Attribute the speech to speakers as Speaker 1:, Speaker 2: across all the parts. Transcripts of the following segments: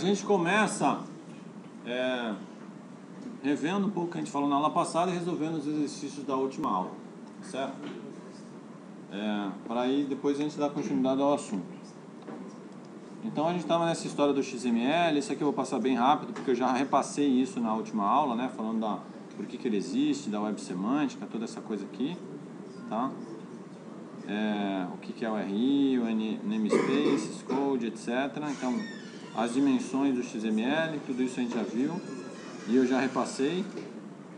Speaker 1: A gente começa é, revendo um pouco o que a gente falou na aula passada e resolvendo os exercícios da última aula, certo? É, para aí depois a gente dar continuidade ao assunto. Então a gente estava nessa história do XML, isso aqui eu vou passar bem rápido porque eu já repassei isso na última aula, né? Falando da por que, que ele existe, da web semântica, toda essa coisa aqui, tá? É, o que, que é o RI, o namespace, code, etc. Então as dimensões do XML, tudo isso a gente já viu e eu já repassei,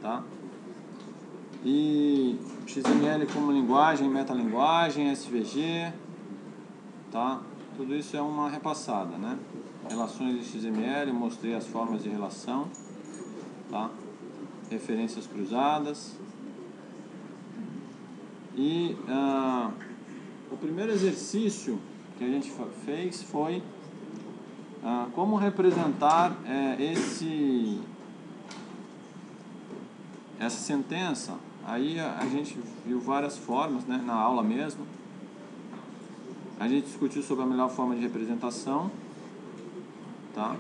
Speaker 1: tá? E XML como linguagem, metalinguagem, SVG, tá? Tudo isso é uma repassada, né? Relações de XML, mostrei as formas de relação, tá? Referências cruzadas. E ah, o primeiro exercício que a gente fez foi ah, como representar é, esse essa sentença. Aí a, a gente viu várias formas, né, na aula mesmo. A gente discutiu sobre a melhor forma de representação, tá?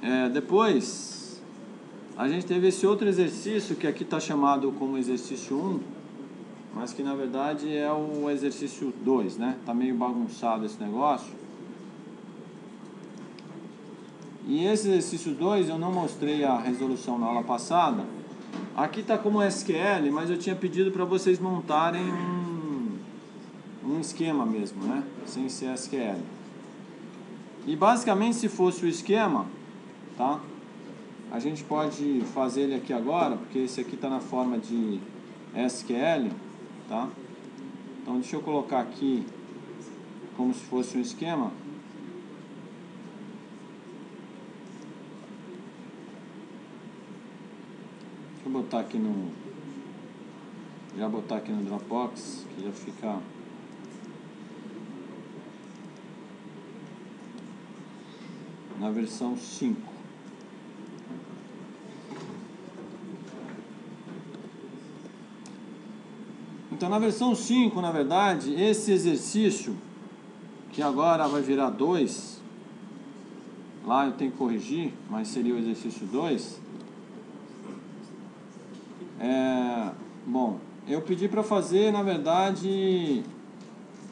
Speaker 1: É, depois, a gente teve esse outro exercício que aqui está chamado como exercício 1, mas que na verdade é o exercício 2, né? Tá meio bagunçado esse negócio. E esse exercício 2 eu não mostrei a resolução na aula passada. Aqui está como SQL, mas eu tinha pedido para vocês montarem um, um esquema mesmo, né? Sem ser SQL. E basicamente se fosse o esquema, tá? A gente pode fazer ele aqui agora, porque esse aqui está na forma de SQL tá? Então deixa eu colocar aqui como se fosse um esquema. Deixa eu botar aqui no já botar aqui no Dropbox, que já fica na versão 5. Então, na versão 5, na verdade, esse exercício, que agora vai virar 2, lá eu tenho que corrigir, mas seria o exercício 2. É, bom, eu pedi para fazer, na verdade,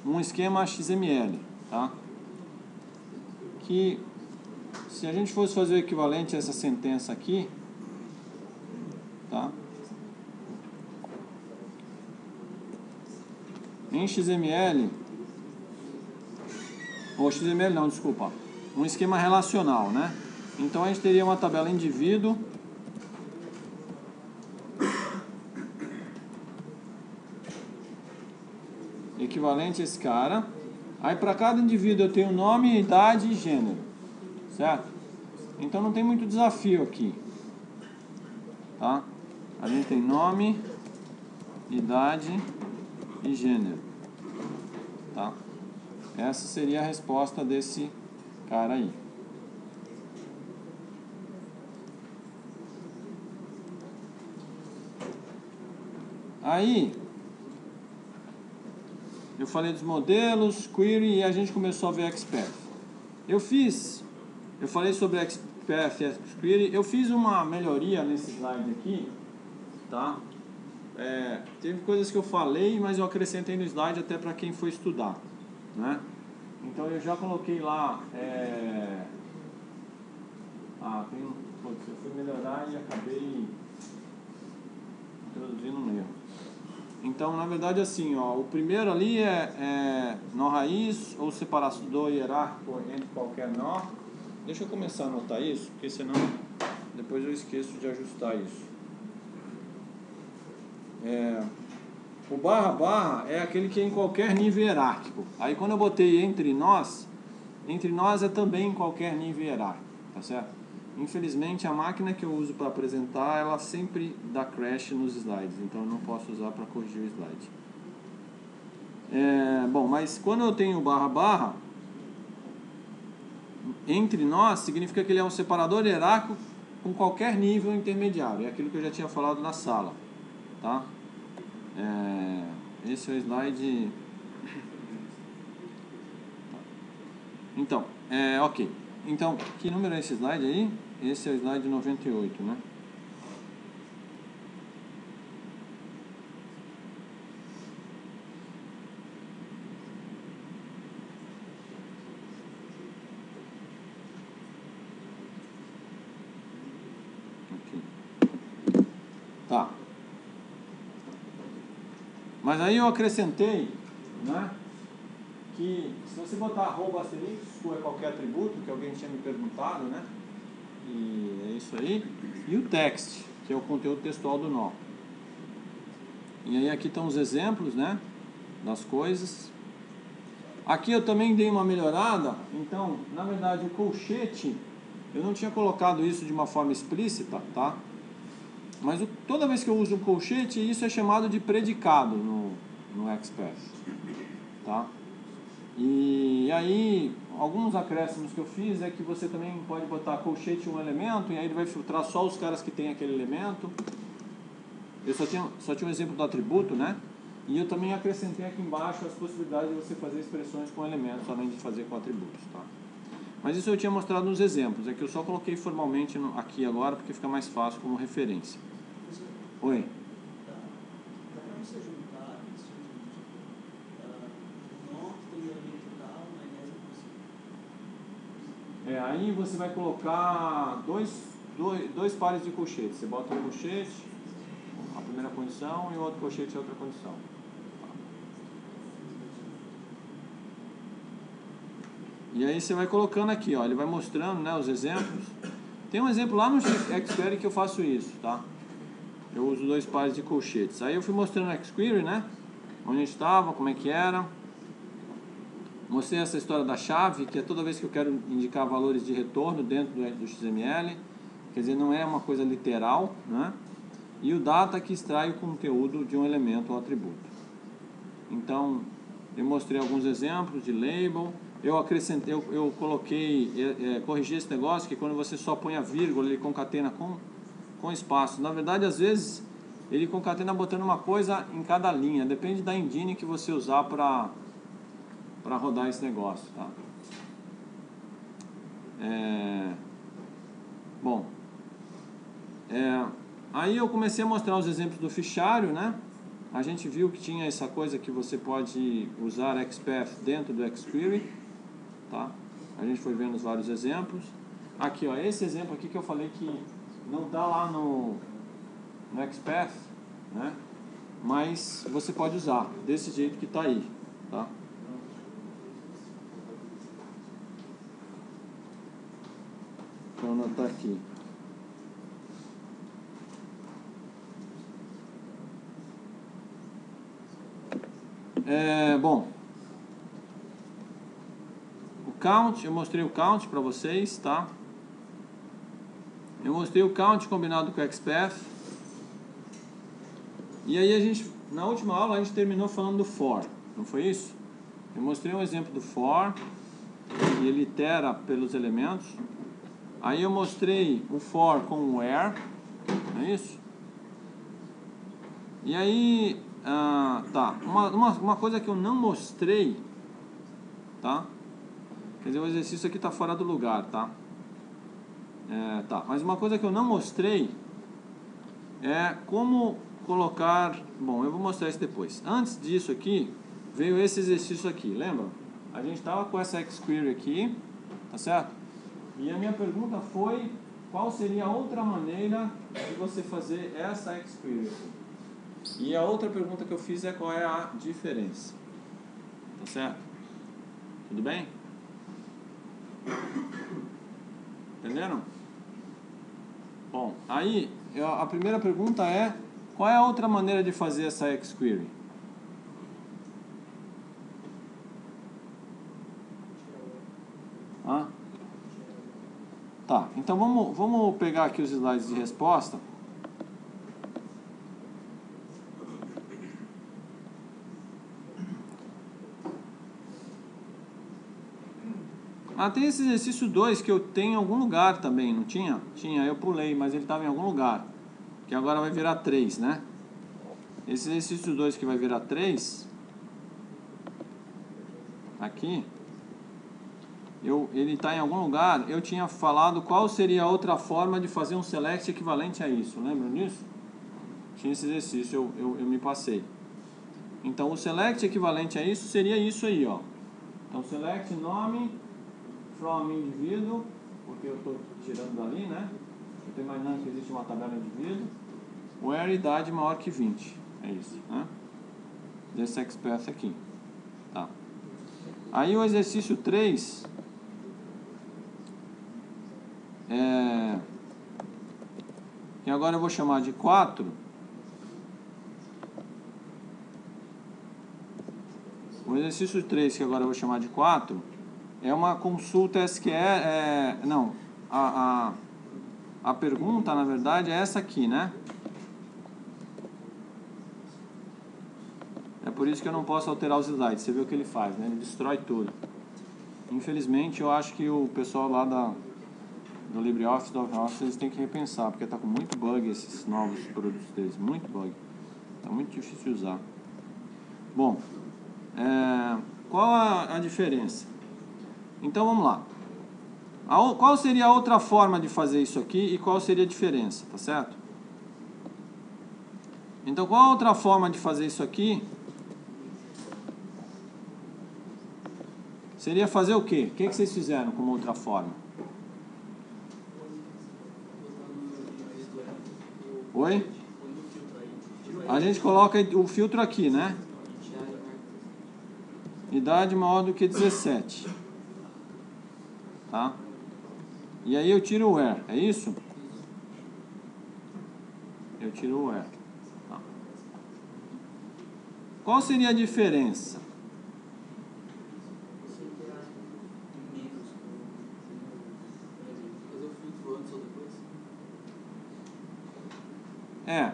Speaker 1: um esquema XML, tá? Que se a gente fosse fazer o equivalente a essa sentença aqui, tá? Em XML, ou XML não, desculpa, um esquema relacional, né? Então a gente teria uma tabela indivíduo equivalente a esse cara. Aí para cada indivíduo eu tenho nome, idade e gênero, certo? Então não tem muito desafio aqui, tá? A gente tem nome, idade e gênero. Tá? Essa seria a resposta desse cara aí. Aí, eu falei dos modelos, query e a gente começou a ver XPath. Eu fiz, eu falei sobre XPath e query, eu fiz uma melhoria nesse slide aqui, tá? É, teve coisas que eu falei, mas eu acrescentei no slide até para quem for estudar, né? Então eu já coloquei lá. É... Ah, tem um. Putz, eu fui melhorar e acabei introduzindo um erro. Então, na verdade, assim, ó, o primeiro ali é, é nó raiz ou separador hierárquico entre qualquer nó. Deixa eu começar a anotar isso, porque senão depois eu esqueço de ajustar isso. É, o barra barra é aquele que é em qualquer nível hierárquico. Aí quando eu botei entre nós, entre nós é também em qualquer nível hierárquico, tá certo? Infelizmente a máquina que eu uso para apresentar, ela sempre dá crash nos slides, então eu não posso usar para corrigir o slide. É, bom, mas quando eu tenho barra barra, entre nós significa que ele é um separador hierárquico com qualquer nível intermediário. É aquilo que eu já tinha falado na sala, tá? É, esse é o slide. Então, é, ok. Então, que número é esse slide aí? Esse é o slide 98, né? Ok. Tá. Mas aí eu acrescentei, né? Que se você botar arroba asterisco é qualquer atributo, que alguém tinha me perguntado, né? E é isso aí. E o text, que é o conteúdo textual do nó. E aí aqui estão os exemplos, né? Das coisas. Aqui eu também dei uma melhorada. Então, na verdade, o colchete, eu não tinha colocado isso de uma forma explícita, tá? Mas o, toda vez que eu uso o colchete, isso é chamado de predicado no, no XPath, tá? E aí, alguns acréscimos que eu fiz é que você também pode botar colchete um elemento e aí ele vai filtrar só os caras que tem aquele elemento. Eu só tinha, só tinha um exemplo do atributo, né? E eu também acrescentei aqui embaixo as possibilidades de você fazer expressões com elementos, além de fazer com atributos, tá? Mas isso eu tinha mostrado nos exemplos, é que eu só coloquei formalmente aqui agora porque fica mais fácil como referência. Oi? É, aí você vai colocar dois, dois, dois pares de colchetes. Você bota um colchete, a primeira condição, e o outro colchete, a outra condição. E aí você vai colocando aqui, ó, ele vai mostrando né, os exemplos. Tem um exemplo lá no XQuery que eu faço isso, tá? Eu uso dois pares de colchetes. Aí eu fui mostrando no XQuery, né? Onde estava, como é que era. Mostrei essa história da chave, que é toda vez que eu quero indicar valores de retorno dentro do, XML, quer dizer, não é uma coisa literal, né? E o data que extrai o conteúdo de um elemento ou atributo. Então, eu mostrei alguns exemplos de label. Eu acrescentei, eu, eu coloquei, é, é, corrigi esse negócio que quando você só põe a vírgula, ele concatena com, com espaço. Na verdade, às vezes, ele concatena botando uma coisa em cada linha. Depende da engine que você usar para para rodar esse negócio, tá? É, bom, é, aí eu comecei a mostrar os exemplos do fichário, né? A gente viu que tinha essa coisa que você pode usar XPath dentro do XQuery, tá? A gente foi vendo os vários exemplos. Aqui, ó, esse exemplo aqui que eu falei que não está lá no, no XPath, né? Mas você pode usar desse jeito que está aí, tá? Vou anotar aqui. É, bom, count, eu mostrei o count para vocês, tá? Eu mostrei o count combinado com o XPath. E aí a gente, na última aula a gente terminou falando do for, não foi isso? Eu mostrei um exemplo do for, e ele itera pelos elementos. Aí eu mostrei o for com o where, não é isso? E aí, ah, tá, uma, uma, uma coisa que eu não mostrei, tá? Quer dizer, o exercício aqui está fora do lugar, tá? É, tá, mas uma coisa que eu não mostrei é como colocar... Bom, eu vou mostrar isso depois. Antes disso aqui, veio esse exercício aqui, lembra? A gente estava com essa XQuery aqui, tá certo? E a minha pergunta foi qual seria outra maneira de você fazer essa experience. E a outra pergunta que eu fiz é qual é a diferença. Tá certo? Tudo bem? Entenderam? Bom, aí a primeira pergunta é qual é a outra maneira de fazer essa XQuery? Hã? Tá, então vamos, vamos pegar aqui os slides de resposta. Ah, tem esse exercício 2 que eu tenho em algum lugar também, não tinha? Tinha, eu pulei, mas ele estava em algum lugar. Que agora vai virar 3, né? Esse exercício 2 que vai virar 3, aqui, eu, ele está em algum lugar, eu tinha falado qual seria a outra forma de fazer um select equivalente a isso. Lembram disso? Tinha esse exercício, eu, eu, eu me passei. Então, o select equivalente a isso seria isso aí, ó. Então, select nome from indivíduo, porque eu estou tirando dali, né? Eu estou imaginando que existe uma tabela indivíduo. Where idade maior que 20. É isso, né? Desse expert aqui. Tá. Aí o exercício 3 é, que agora eu vou chamar de 4 O exercício 3, que agora eu vou chamar de 4, é uma consulta SQL. É, não, a, a, a pergunta, na verdade, é essa aqui, né? É por isso que eu não posso alterar os slides. Você vê o que ele faz, né? Ele destrói tudo. Infelizmente, eu acho que o pessoal lá da, do LibreOffice, do Office, eles têm que repensar, porque está com muito bug esses novos produtos deles. Muito bug. Está muito difícil de usar. Bom, é, qual a, a, diferença? Então vamos lá. Qual seria a outra forma de fazer isso aqui e qual seria a diferença, tá certo? Então qual a outra forma de fazer isso aqui? Seria fazer o quê? O que, que vocês fizeram como outra forma? Oi? A gente coloca o filtro aqui, né? idade maior do que 17. Tá? E aí eu tiro o where, é isso? Eu tiro o where. Tá. Qual seria a diferença? É.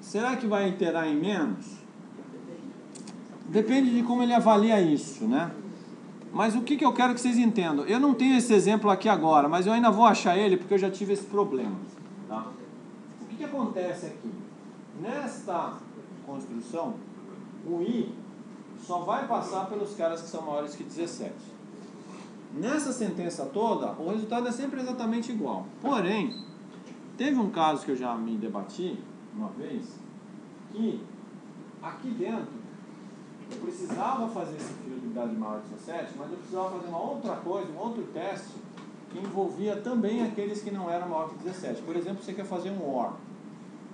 Speaker 1: Será que vai interar em menos? Depende de como ele avalia isso, né? Mas o que, que eu quero que vocês entendam? Eu não tenho esse exemplo aqui agora, mas eu ainda vou achar ele porque eu já tive esse problema. Tá? O que, que acontece aqui? Nesta construção, o i só vai passar pelos caras que são maiores que 17. Nessa sentença toda, o resultado é sempre exatamente igual. Porém, teve um caso que eu já me debati uma vez, que aqui dentro eu precisava fazer esse filtro de idade maior de 17, mas eu precisava fazer uma outra coisa, um outro teste que envolvia também aqueles que não eram maior que 17. Por exemplo, você quer fazer um OR.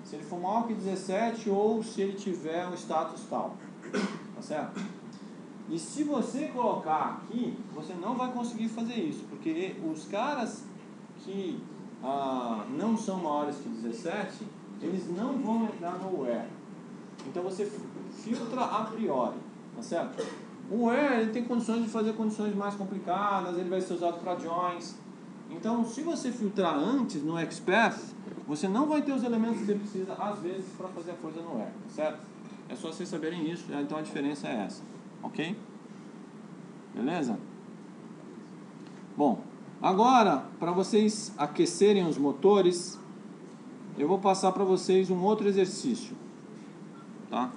Speaker 1: Se ele for maior que 17 ou se ele tiver um status tal. Tá certo? E se você colocar aqui, você não vai conseguir fazer isso, porque os caras que ah, não são maiores que 17, eles não vão entrar no where. Então você filtra a priori, tá certo? O where ele tem condições de fazer condições mais complicadas, ele vai ser usado para joins. Então, se você filtrar antes no expert, você não vai ter os elementos que você precisa, às vezes, para fazer a coisa no where, tá certo? É só vocês saberem isso, então a diferença é essa, ok? Beleza? Bom, agora, para vocês aquecerem os motores, eu vou passar para vocês um outro exercício, tá?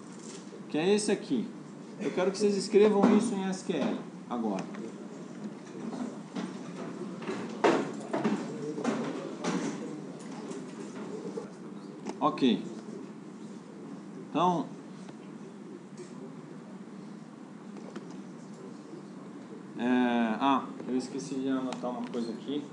Speaker 1: que é esse aqui. Eu quero que vocês escrevam isso em SQL agora. Ok. Então, é, ah, eu esqueci de anotar uma coisa aqui.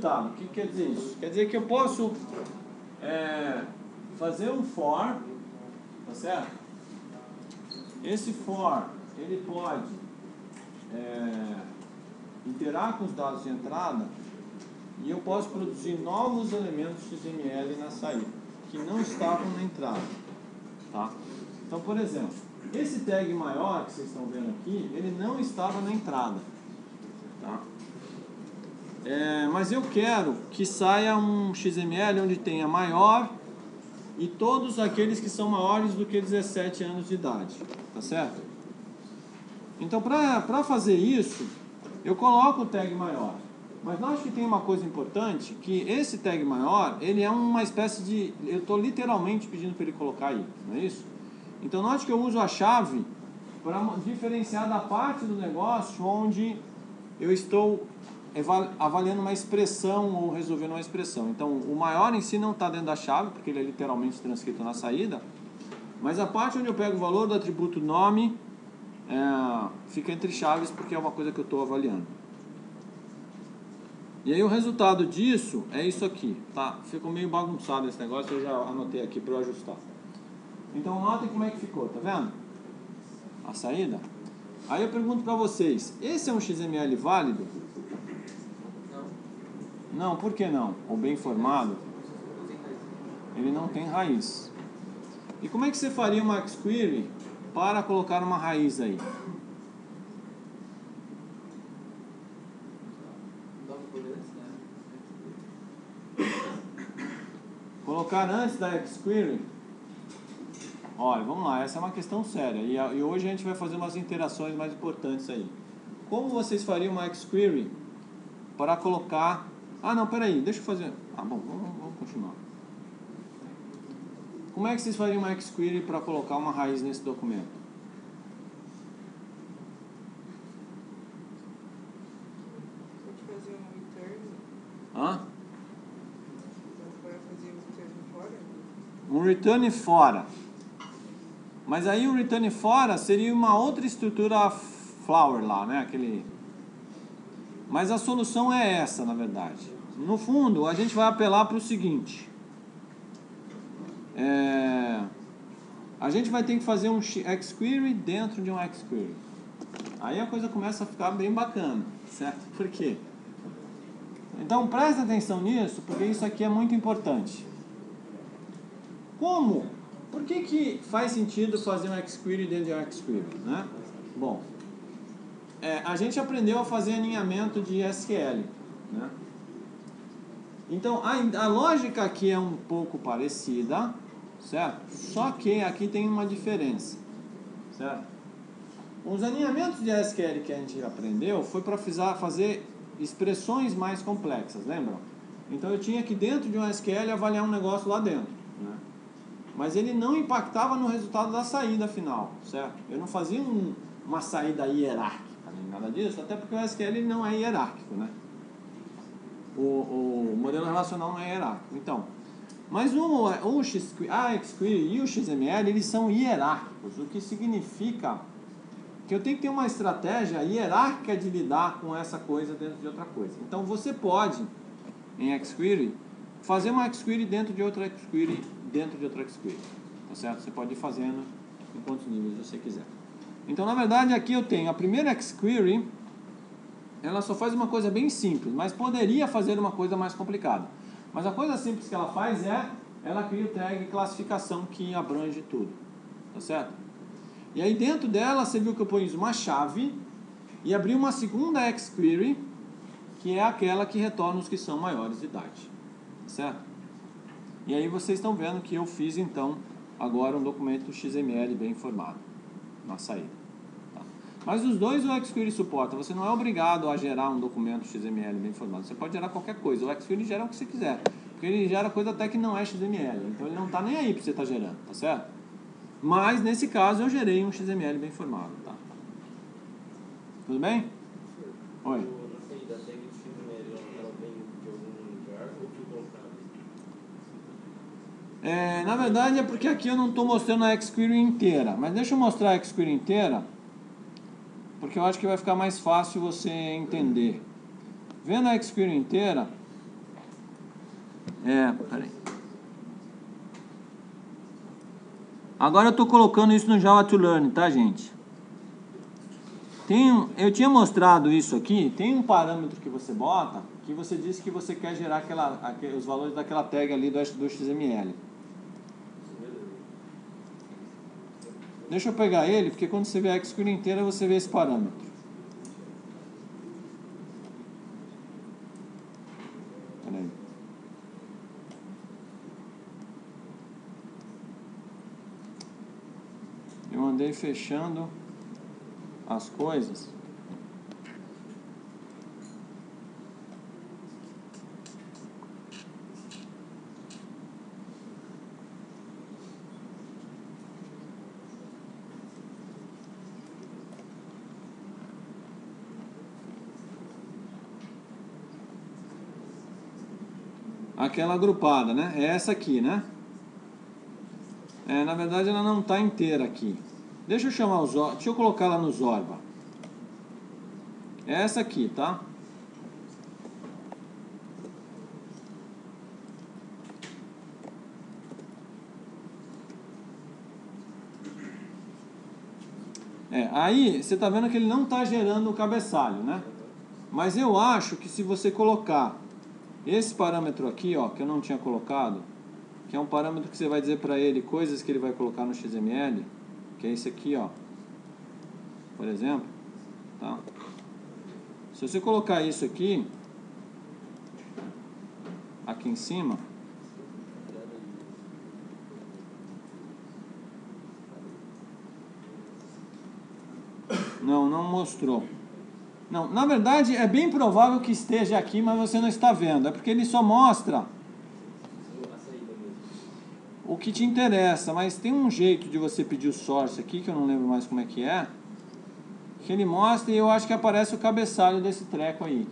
Speaker 1: resultado. O que quer dizer isso? Quer dizer que eu posso é, fazer um for, tá certo? Esse for, ele pode é, interar com os dados de entrada e eu posso produzir novos elementos XML na saída, que não estavam na entrada. Tá? Então, por exemplo, esse tag maior que vocês estão vendo aqui, ele não estava na entrada. É, mas eu quero que saia um XML onde tenha maior e todos aqueles que são maiores do que 17 anos de idade, tá certo? Então, para fazer isso, eu coloco o tag maior. Mas nós que tem uma coisa importante, que esse tag maior, ele é uma espécie de... Eu estou literalmente pedindo para ele colocar aí, não é isso? Então, note que eu uso a chave para diferenciar da parte do negócio onde eu estou avaliando uma expressão ou resolvendo uma expressão. Então, o maior em si não está dentro da chave, porque ele é literalmente transcrito na saída, mas a parte onde eu pego o valor do atributo nome é, fica entre chaves, porque é uma coisa que eu estou avaliando. E aí o resultado disso é isso aqui, tá? Ficou meio bagunçado esse negócio, eu já anotei aqui para eu ajustar. Então notem como é que ficou, tá vendo? A saída. Aí eu pergunto para vocês, esse é um XML válido? Não, por que não? O bem formado, ele não tem raiz. E como é que você faria uma XQuery para colocar uma raiz aí? Colocar antes da XQuery? Olha, vamos lá, essa é uma questão séria. E, e hoje a gente vai fazer umas interações mais importantes aí. Como vocês fariam uma XQuery para colocar ah, não, peraí, deixa eu fazer. Ah, bom, vamos, vamos continuar. Como é que vocês fariam uma XQuery para colocar uma raiz nesse documento?
Speaker 2: Um.
Speaker 1: Hã?
Speaker 2: Um return fora.
Speaker 1: Mas aí o return fora seria uma outra estrutura flower lá, né? Aquele mas a solução é essa, na verdade. No fundo, a gente vai apelar para o seguinte: é, a gente vai ter que fazer um XQuery dentro de um XQuery. Aí a coisa começa a ficar bem bacana, certo? Por quê? Então presta atenção nisso, porque isso aqui é muito importante. Como? Por que, que faz sentido fazer um XQuery dentro de um XQuery? Né? Bom, é, a gente aprendeu a fazer alinhamento de SQL. Né? Então, a, a lógica aqui é um pouco parecida, certo? Só que aqui tem uma diferença, certo? Os alinhamentos de SQL que a gente aprendeu foi para fazer expressões mais complexas, lembram? Então eu tinha que dentro de um SQL avaliar um negócio lá dentro, né? Mas ele não impactava no resultado da saída final, certo? Eu não fazia um, uma saída hierárquica nada disso, até porque o SQL não é hierárquico, né? O, o modelo relacional não é hierárquico. Então, mas o, o XQuery, a XQuery e o XML, eles são hierárquicos, o que significa que eu tenho que ter uma estratégia hierárquica de lidar com essa coisa dentro de outra coisa. Então, você pode, em XQuery, fazer uma XQuery dentro de outra XQuery dentro de outra XQuery, tá certo? Você pode ir fazendo em quantos níveis você quiser. Então, na verdade, aqui eu tenho a primeira XQuery, ela só faz uma coisa bem simples, mas poderia fazer uma coisa mais complicada. Mas a coisa simples que ela faz é, ela cria o tag classificação que abrange tudo, tá certo? E aí dentro dela, você viu que eu pus uma chave e abri uma segunda XQuery, que é aquela que retorna os que são maiores de idade, tá certo? E aí vocês estão vendo que eu fiz então agora um documento XML bem formado na saída. Mas os dois o XQuery suporta. Você não é obrigado a gerar um documento XML bem formado. Você pode gerar qualquer coisa. O XQuery gera o que você quiser. Porque ele gera coisa até que não é XML. Então ele não está nem aí para você estar tá gerando, tá certo? Mas nesse caso eu gerei um XML bem formado, tá? Tudo bem? Oi. É, na verdade é porque aqui eu não estou mostrando a XQuery inteira. Mas deixa eu mostrar a XQuery inteira porque eu acho que vai ficar mais fácil você entender. Vendo a XQuery inteira, é, peraí. Agora eu estou colocando isso no Java to Learn, tá, gente? Tem eu tinha mostrado isso aqui. Tem um parâmetro que você bota que você disse que você quer gerar aquela, os valores daquela tag ali do, do XML. Deixa eu pegar ele, porque quando você vê a X-Square inteira, você vê esse parâmetro. Peraí. Eu andei fechando as coisas. Aquela agrupada, né? É essa aqui, né? É, na verdade ela não está inteira aqui. Deixa eu chamar os Deixa eu colocar ela no Zorba. É essa aqui, tá? É, aí você está vendo que ele não está gerando o cabeçalho, né? Mas eu acho que se você colocar esse parâmetro aqui, ó, que eu não tinha colocado, que é um parâmetro que você vai dizer para ele coisas que ele vai colocar no XML, que é esse aqui, ó. Por exemplo, tá? Se você colocar isso aqui, aqui em cima, Não, não mostrou. Não, na verdade é bem provável que esteja aqui, mas você não está vendo. É porque ele só mostra o que te interessa, mas tem um jeito de você pedir o source aqui, que eu não lembro mais como é que é, que ele mostra e eu acho que aparece o cabeçalho desse treco aí,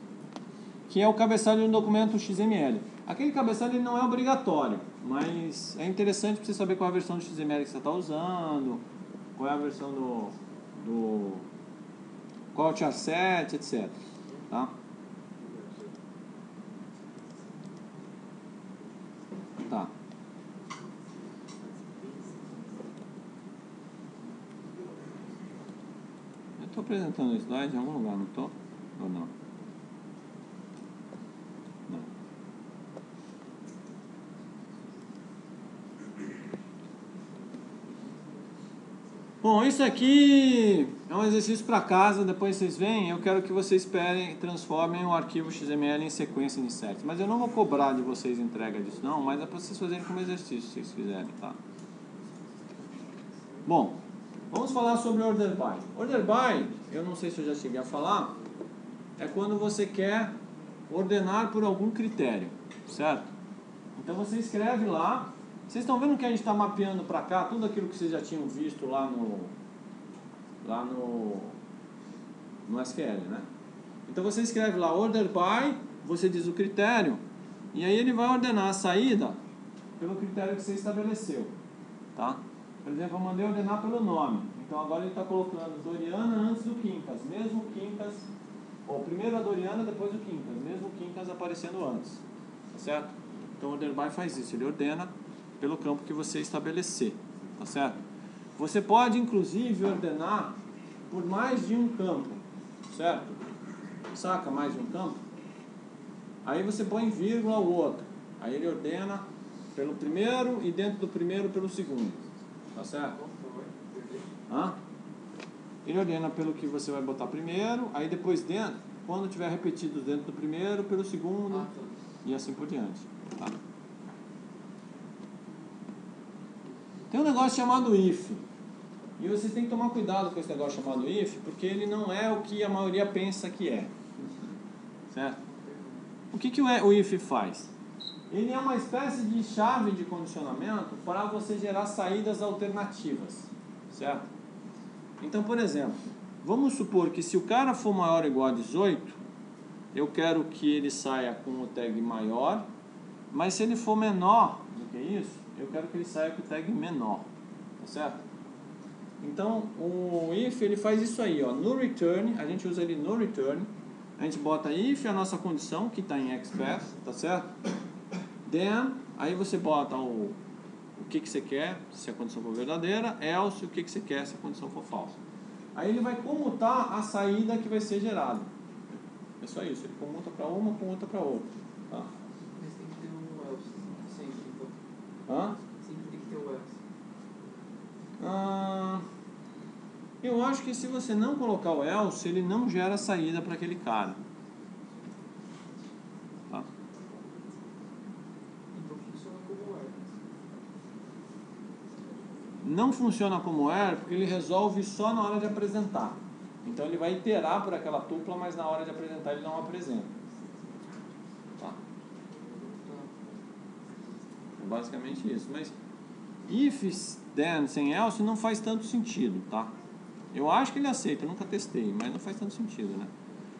Speaker 1: que é o cabeçalho do documento XML. Aquele cabeçalho ele não é obrigatório, mas é interessante para você saber qual é a versão do XML que você está usando, qual é a versão do, do qual é o char set, etc. Tá? Tá. Eu estou apresentando o slide em algum lugar, não estou? Ou não? Bom, isso aqui é um exercício para casa, depois vocês veem. Eu quero que vocês esperem, transformem o arquivo XML em sequência em insert. Mas eu não vou cobrar de vocês entrega disso não, mas é para vocês fazerem como exercício, se vocês quiserem, tá? Bom, vamos falar sobre order by. Order by, eu não sei se eu já cheguei a falar, é quando você quer ordenar por algum critério, certo? Então você escreve lá vocês estão vendo que a gente está mapeando para cá tudo aquilo que vocês já tinham visto lá no lá no no SQL, né? Então você escreve lá order by, você diz o critério e aí ele vai ordenar a saída pelo critério que você estabeleceu, tá? Por exemplo, eu mandei ordenar pelo nome. Então agora ele está colocando Doriana antes do Quincas, mesmo Quincas, ou primeiro a Doriana, depois o Quincas, mesmo Quincas aparecendo antes, tá certo? Então o order by faz isso, ele ordena pelo campo que você estabelecer, tá certo? Você pode inclusive ordenar por mais de um campo, certo? Saca mais de um campo? Aí você põe vírgula o outro. Aí ele ordena pelo primeiro e dentro do primeiro pelo segundo. Tá certo? Hã? Ele ordena pelo que você vai botar primeiro, aí depois dentro, quando tiver repetido dentro do primeiro, pelo segundo e assim por diante. Tá? Tem um negócio chamado if. E vocês têm que tomar cuidado com esse negócio chamado if, porque ele não é o que a maioria pensa que é. Certo? O que, que o if faz? Ele é uma espécie de chave de condicionamento para você gerar saídas alternativas. Certo? Então, por exemplo, vamos supor que se o cara for maior ou igual a 18, eu quero que ele saia com o tag maior, mas se ele for menor do que isso, eu quero que ele saia com o tag menor, tá certo? Então, o if ele faz isso aí, ó, no return, a gente usa ele no return, a gente bota if a nossa condição, que está em XPath, tá certo? Then, aí você bota o, o que, que você quer, se a condição for verdadeira, else o que, que você quer, se a condição for falsa. Aí ele vai comutar a saída que vai ser gerada. É só isso, ele comuta para uma, comuta para outra. Tá? Hã?
Speaker 2: Sempre tem que ter o.
Speaker 1: Ah, eu acho que se você não colocar o else, ele não gera saída para aquele cara. Tá?
Speaker 2: Então funciona como
Speaker 1: não funciona como where porque ele resolve só na hora de apresentar. Então ele vai iterar por aquela tupla, mas na hora de apresentar ele não apresenta. Tá? É basicamente isso. Mas if, then, sem else não faz tanto sentido, tá? Eu acho que ele aceita, eu nunca testei, mas não faz tanto sentido, né?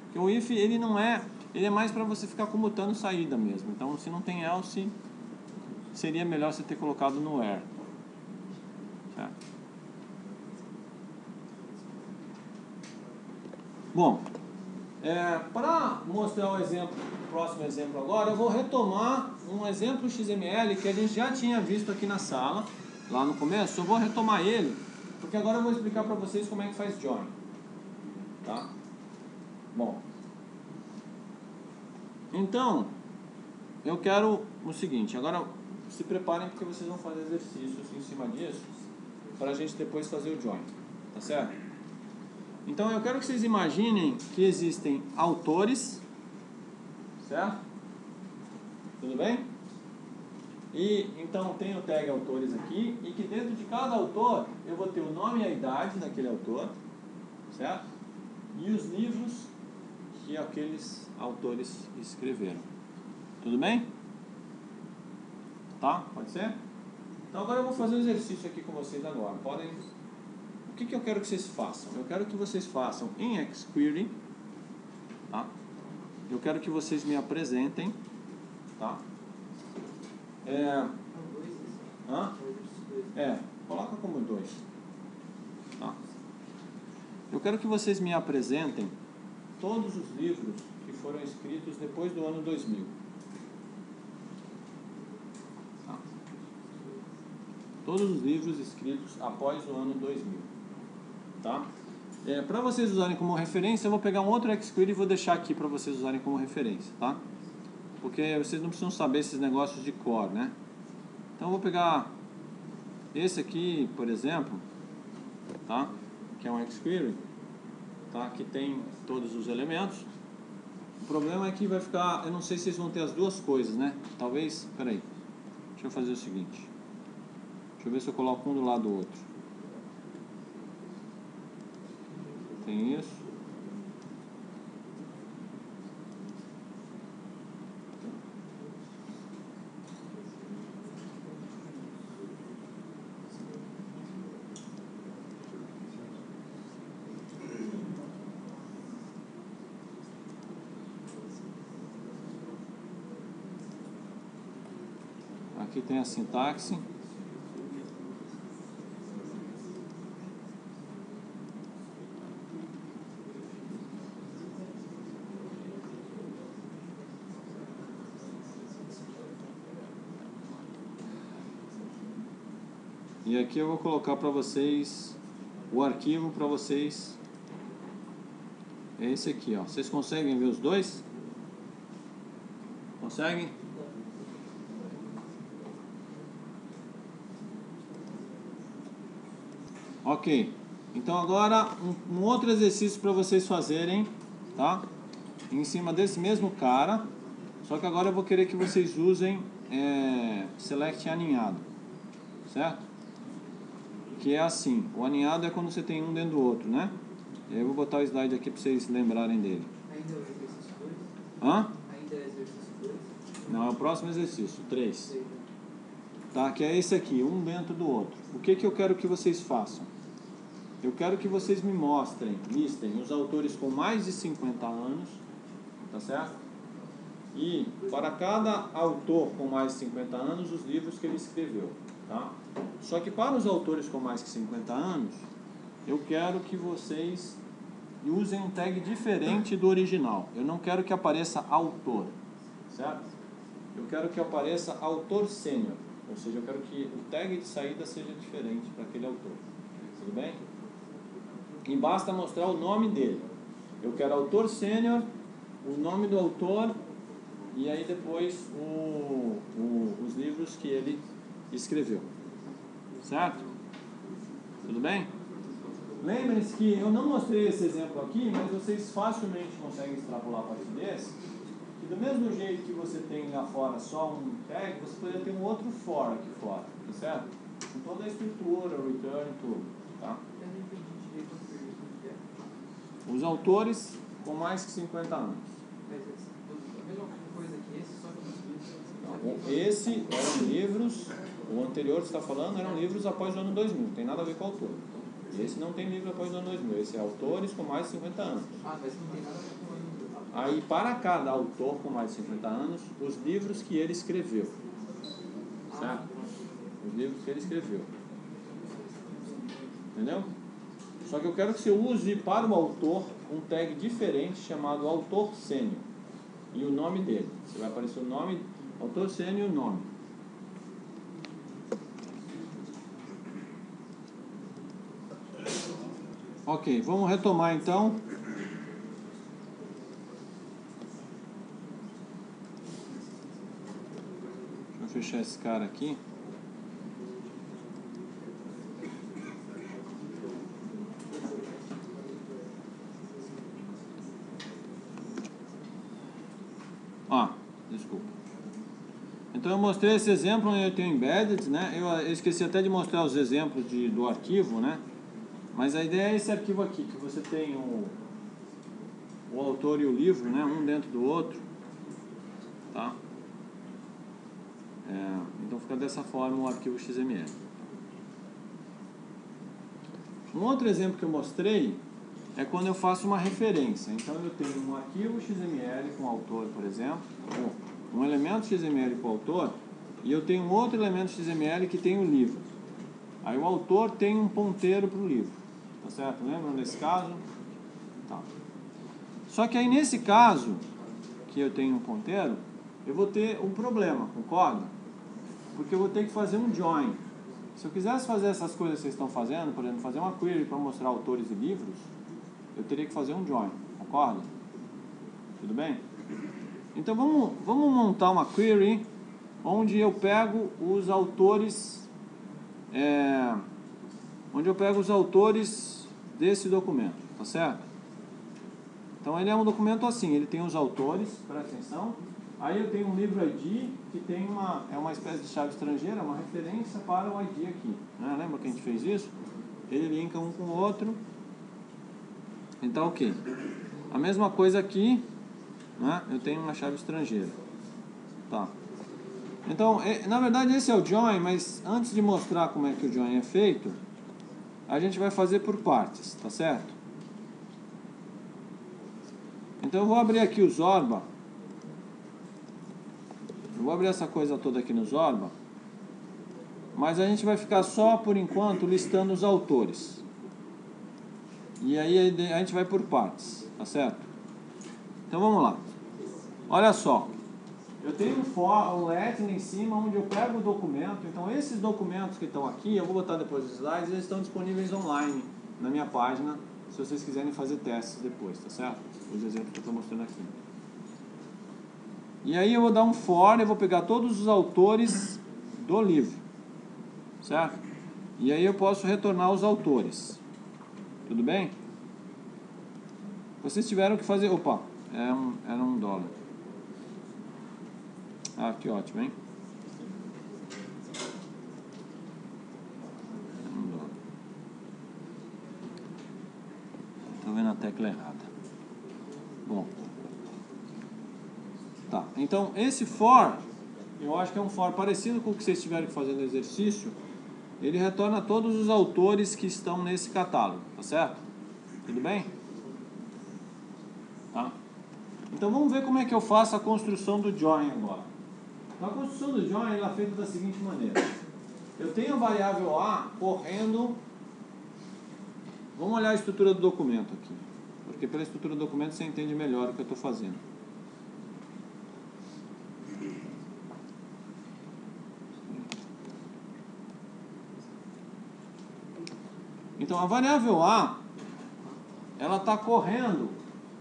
Speaker 1: Porque o if ele não é, ele é mais para você ficar comutando saída mesmo. Então se não tem else, seria melhor você ter colocado no where. Certo? Bom, é, para mostrar o exemplo, o próximo exemplo agora, eu vou retomar um exemplo XML que a gente já tinha visto aqui na sala, lá no começo. Eu vou retomar ele, porque agora eu vou explicar para vocês como é que faz join. Tá? Bom. Então, eu quero o seguinte, agora se preparem porque vocês vão fazer exercícios em cima disso, para a gente depois fazer o join. Tá certo? Então eu quero que vocês imaginem que existem autores, certo? Tudo bem? E então tem o tag autores aqui e que dentro de cada autor eu vou ter o nome e a idade daquele autor, certo? E os livros que aqueles autores escreveram. Tudo bem? Tá? Pode ser? Então agora eu vou fazer um exercício aqui com vocês agora. Podem que, que eu quero que vocês façam? Eu quero que vocês façam em XQuery, tá? Eu quero que vocês me apresentem, tá? É, hã? é coloca como dois, tá? Eu quero que vocês me apresentem todos os livros que foram escritos depois do ano 2000. Tá? Todos os livros escritos após o ano 2000 tá? É, para vocês usarem como referência, eu vou pegar um outro XQuery e vou deixar aqui para vocês usarem como referência, tá? Porque vocês não precisam saber esses negócios de core, né? Então eu vou pegar esse aqui, por exemplo, tá? Que é um XQuery, tá? Que tem todos os elementos. O problema é que vai ficar, eu não sei se vocês vão ter as duas coisas, né? Talvez, peraí, deixa eu fazer o seguinte. Deixa eu ver se eu coloco um do lado do outro. Isso. Aqui tem a sintaxe. E aqui eu vou colocar para vocês o arquivo para vocês. É esse aqui, ó. Vocês conseguem ver os dois? Conseguem? Ok. Então agora um, um outro exercício para vocês fazerem, tá? Em cima desse mesmo cara. Só que agora eu vou querer que vocês usem é, select aninhado, certo? Que é assim, o aninhado é quando você tem um dentro do outro, né? E aí eu vou botar o slide aqui para vocês lembrarem dele.
Speaker 3: Ainda é o exercício 2?
Speaker 1: Hã?
Speaker 3: Ainda é o exercício 2?
Speaker 1: Não, é o próximo exercício, 3. Tá, que é esse aqui, um dentro do outro. O que, que eu quero que vocês façam? Eu quero que vocês me mostrem, listem os autores com mais de 50 anos, tá certo? E para cada autor com mais de 50 anos, os livros que ele escreveu, tá? Só que para os autores com mais que 50 anos, eu quero que vocês usem um tag diferente do original. Eu não quero que apareça autor, certo? Eu quero que apareça autor sênior, ou seja, eu quero que o tag de saída seja diferente para aquele autor. Tudo bem? E basta mostrar o nome dele. Eu quero autor sênior, o nome do autor e aí depois o, o, os livros que ele escreveu. Certo? Tudo bem? Lembrem-se que eu não mostrei esse exemplo aqui, mas vocês facilmente conseguem extrapolar a partir desse. Que do mesmo jeito que você tem lá fora só um tag, você poderia ter um outro for aqui fora, tá certo? Com toda a estrutura, o return, tudo. Tá?
Speaker 3: Não é.
Speaker 1: Os autores com mais que 50 anos.
Speaker 3: Mas é a mesma coisa que esse, só que eu não
Speaker 1: Então, o- esse eram livros, o anterior que você está falando eram livros após o ano 2000, não tem nada a ver com o autor. Esse não tem livro após o ano 2000, esse é autores com mais de 50 anos.
Speaker 3: Ah, mas não tem nada a ver com o ano.
Speaker 1: Aí, para cada autor com mais de 50 anos, os livros que ele escreveu. Certo? Os livros que ele escreveu. Entendeu? Só que eu quero que você use para o autor um tag diferente chamado autor sênior. E o nome dele. Você vai aparecer o nome, autor sênior e o nome. Ok, vamos retomar então. Deixa eu fechar esse cara aqui. Ó, desculpa. Então eu mostrei esse exemplo onde eu tenho embedded, né? Eu esqueci até de mostrar os exemplos de, do arquivo, né? Mas a ideia é esse arquivo aqui, que você tem o, o autor e o livro, né? Um dentro do outro, tá? É, então fica dessa forma o arquivo XML. Um outro exemplo que eu mostrei é quando eu faço uma referência. Então eu tenho um arquivo XML com autor, por exemplo, um elemento XML com autor, e eu tenho outro elemento XML que tem o livro. Aí o autor tem um ponteiro para o livro. Tá certo? Lembram desse caso? Tá. Só que aí nesse caso, que eu tenho um ponteiro, eu vou ter um problema, concorda? Porque eu vou ter que fazer um join. Se eu quisesse fazer essas coisas que vocês estão fazendo, por exemplo, fazer uma query para mostrar autores e livros, eu teria que fazer um join, concorda? Tudo bem? Então vamos, vamos montar uma query onde eu pego os autores, é, onde eu pego os autores desse documento, tá certo? Então ele é um documento assim, ele tem os autores, presta atenção. Aí eu tenho um livro ID que tem uma, é uma espécie de chave estrangeira, uma referência para o ID aqui. Né? Lembra que a gente fez isso? Ele linka um com o outro. Então ok. A mesma coisa aqui, né? eu tenho uma chave estrangeira. Tá. Então, é- na verdade esse é o join, mas antes de mostrar como é que o join é feito, a gente vai fazer por partes, tá certo? Então eu vou abrir aqui o Zorba. Eu vou abrir essa coisa toda aqui no Zorba. Mas a gente vai ficar só por enquanto listando os autores. E aí a gente vai por partes, tá certo? Então vamos lá. Olha só. Eu tenho um, for, um let em cima onde eu pego o documento. Então esses documentos que estão aqui, eu vou botar depois os slides, eles estão disponíveis online na minha página, se vocês quiserem fazer testes depois, tá certo? Os exemplos que eu estou mostrando aqui. E aí eu vou dar um for, eu vou pegar todos os autores do livro, certo? E aí eu posso retornar os autores. Tudo bem? Vocês tiveram que fazer. Opa, era um, era um dólar. Ah, que ótimo, hein? Tô vendo a tecla errada. Bom. Tá, então esse for, eu acho que é um for parecido com o que vocês tiveram que fazer no exercício. Ele retorna todos os autores que estão nesse catálogo, tá certo? Tudo bem? Tá? Então vamos ver como é que eu faço a construção do join agora. Então, a construção do join ela é feita da seguinte maneira. Eu tenho a variável A correndo. Vamos olhar a estrutura do documento aqui. Porque pela estrutura do documento você entende melhor o que eu estou fazendo. Então a variável A ela está correndo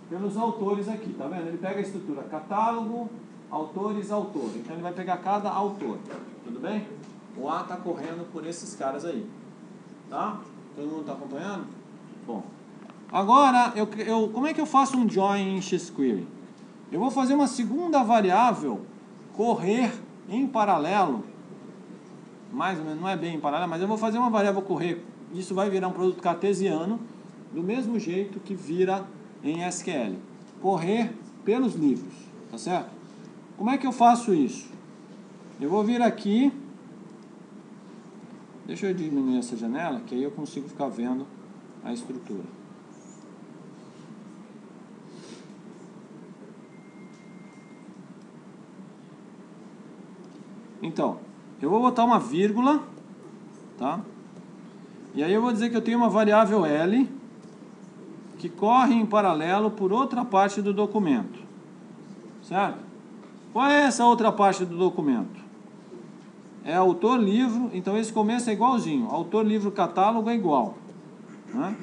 Speaker 1: pelos autores aqui, tá vendo? Ele pega a estrutura catálogo, autores, autor. Então ele vai pegar cada autor, tudo bem? O A está correndo por esses caras aí, tá? Todo mundo está acompanhando? Bom, agora eu, eu, como é que eu faço um join em XQuery? Eu vou fazer uma segunda variável correr em paralelo mais ou menos, não é bem em paralelo, mas eu vou fazer uma variável correr. Isso vai virar um produto cartesiano, do mesmo jeito que vira em SQL. Correr pelos livros, tá certo? Como é que eu faço isso? Eu vou vir aqui, deixa eu diminuir essa janela, que aí eu consigo ficar vendo a estrutura. Então, eu vou botar uma vírgula, tá? E aí eu vou dizer que eu tenho uma variável L que corre em paralelo por outra parte do documento. Certo? Qual é essa outra parte do documento? É autor livro, então esse começo é igualzinho. Autor livro catálogo é igual. Né?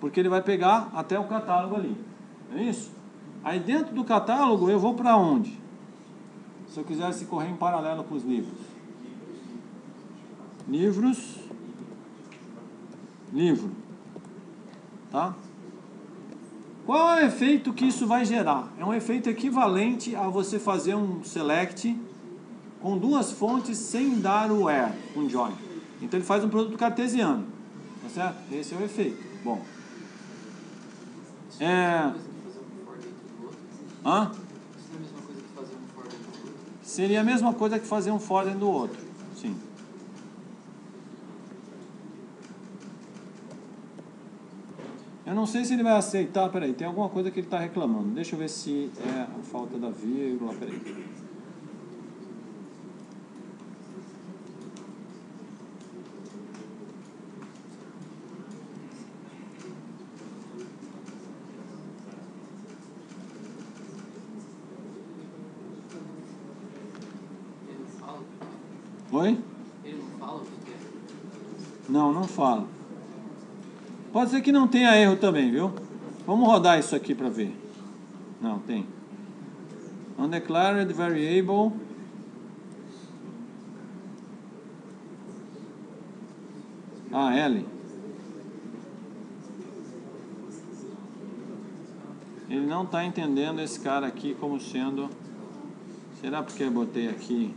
Speaker 1: Porque ele vai pegar até o catálogo ali. É isso? Aí dentro do catálogo eu vou para onde? Se eu quisesse correr em paralelo com os livros. Livros. Livro. Tá? Qual é o efeito que isso vai gerar? É um efeito equivalente a você fazer um select com duas fontes sem dar o where, um join. Então ele faz um produto cartesiano. Tá certo? Esse é o efeito. Bom. É. Hã? Seria a mesma coisa que fazer um for dentro do outro. Sim. Eu não sei se ele vai aceitar. Peraí, tem alguma coisa que ele está reclamando. Deixa eu ver se é a falta da vírgula. Peraí. Oi?
Speaker 3: Ele não fala o que é?
Speaker 1: Não, não fala. Pode ser que não tenha erro também, viu? Vamos rodar isso aqui para ver. Não, tem. Undeclared variable. Ah, L. Ele não está entendendo esse cara aqui como sendo. Será porque eu botei aqui?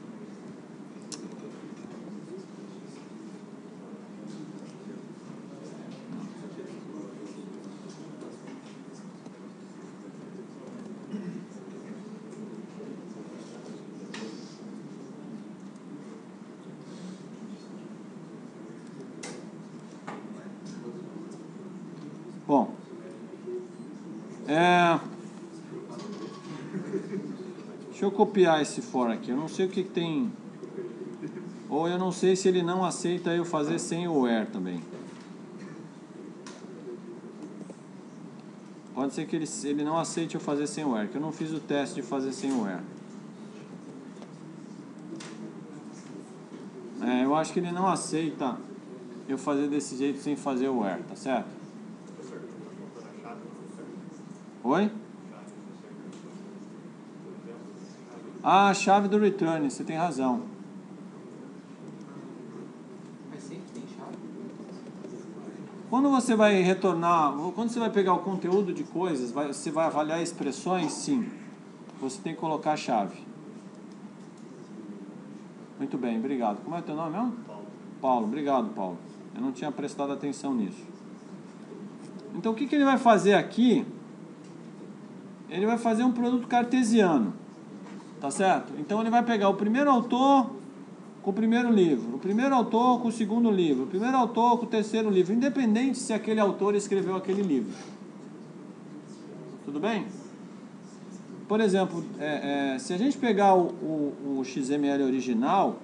Speaker 1: Bom, é... deixa eu copiar esse for aqui. Eu não sei o que, que tem. Ou eu não sei se ele não aceita eu fazer sem o where também. Pode ser que ele, ele não aceite eu fazer sem o where, que eu não fiz o teste de fazer sem o where. É, eu acho que ele não aceita eu fazer desse jeito sem fazer o where, tá certo? Oi? Ah, a chave do return, você tem razão.
Speaker 3: Mas sempre tem chave.
Speaker 1: Quando você vai retornar, quando você vai pegar o conteúdo de coisas, vai- você vai avaliar expressões, sim. Você tem que colocar a chave. Muito bem, obrigado. Como é o teu nome mesmo? Paulo. Paulo, obrigado, Paulo. Eu não tinha prestado atenção nisso. Então o que, que ele vai fazer aqui? Ele vai fazer um produto cartesiano. Tá certo? Então ele vai pegar o primeiro autor com o primeiro livro, o primeiro autor com o segundo livro, o primeiro autor com o terceiro livro, independente se aquele autor escreveu aquele livro. Tudo bem? Por exemplo, é, é, se a gente pegar o, o, o XML original,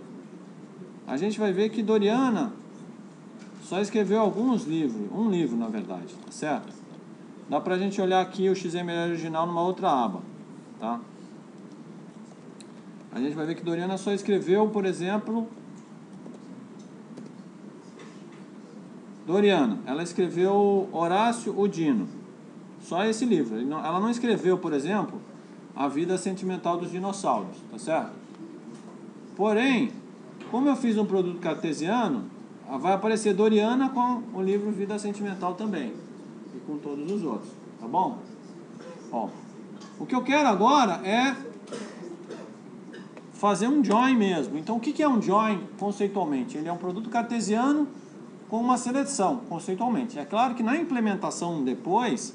Speaker 1: a gente vai ver que Doriana só escreveu alguns livros, um livro na verdade, tá certo? Dá pra gente olhar aqui o XML original numa outra aba, tá? A gente vai ver que Doriana só escreveu, por exemplo, Doriana, ela escreveu Horácio Udino. Só esse livro. Ela não escreveu, por exemplo, A Vida Sentimental dos Dinossauros, tá certo? Porém, como eu fiz um produto cartesiano, vai aparecer Doriana com o livro Vida Sentimental também. E com todos os outros, tá bom? Ó, o que eu quero agora é fazer um join mesmo. Então, o que é um join conceitualmente? Ele é um produto cartesiano com uma seleção, conceitualmente. É claro que na implementação depois,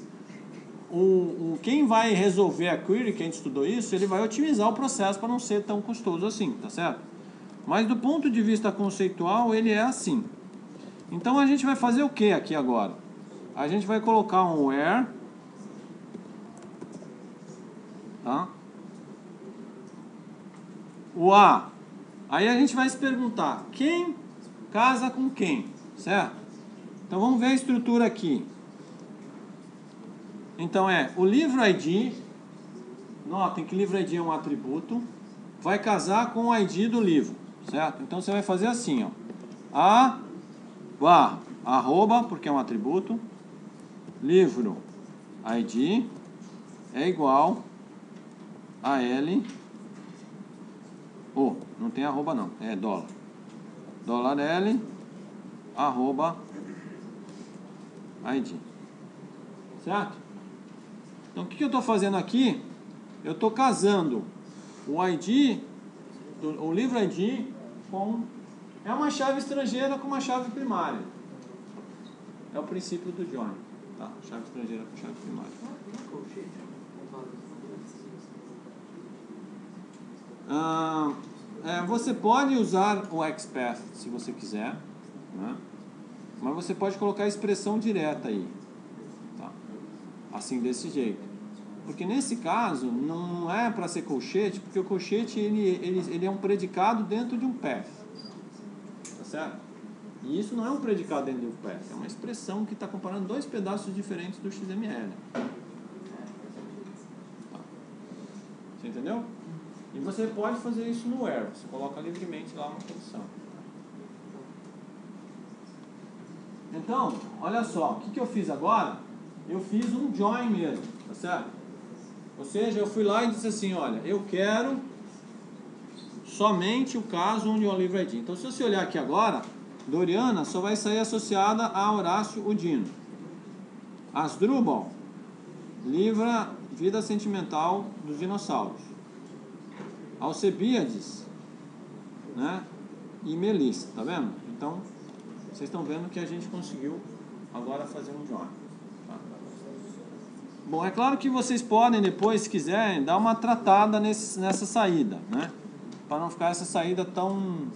Speaker 1: o, o, quem vai resolver a query, quem estudou isso, ele vai otimizar o processo para não ser tão custoso assim, tá certo? Mas do ponto de vista conceitual, ele é assim. Então a gente vai fazer o que aqui agora? A gente vai colocar um where, tá? O A. Aí a gente vai se perguntar, quem casa com quem, certo? Então vamos ver a estrutura aqui. Então é o livro ID, notem que livro ID é um atributo, vai casar com o ID do livro certo? Então você vai fazer assim, ó. A barra, arroba, porque é um atributo, livro ID é igual a L, oh, não tem arroba não, é dólar. Dólar L, arroba ID. Certo? Então o que, que eu estou fazendo aqui? Eu estou casando o ID, o livro ID com. É uma chave estrangeira com uma chave primária. É o princípio do join. Tá? Chave estrangeira com chave primária. Ah, é, você pode usar o XPath se você quiser, né? mas você pode colocar a expressão direta aí, tá? assim desse jeito. Porque nesse caso não é para ser colchete, porque o colchete ele, ele, ele é um predicado dentro de um path. Tá certo? E isso não é um predicado dentro de um path, é uma expressão que está comparando dois pedaços diferentes do XML. Tá. Você entendeu? E você pode fazer isso no where, você coloca livremente lá uma posição. Então, olha só, o que, que eu fiz agora? Eu fiz um join mesmo, tá certo? Ou seja, eu fui lá e disse assim, olha, eu quero somente o caso onde o livro é Então, se você olhar aqui agora, Doriana só vai sair associada a Horácio Udino. Asdrubal livra vida sentimental dos dinossauros. Alcebiades, né? E Melissa, tá vendo? Então, vocês estão vendo que a gente conseguiu agora fazer um join. Bom, é claro que vocês podem depois, se quiserem, dar uma tratada nesse, nessa saída, né? Para não ficar essa saída tão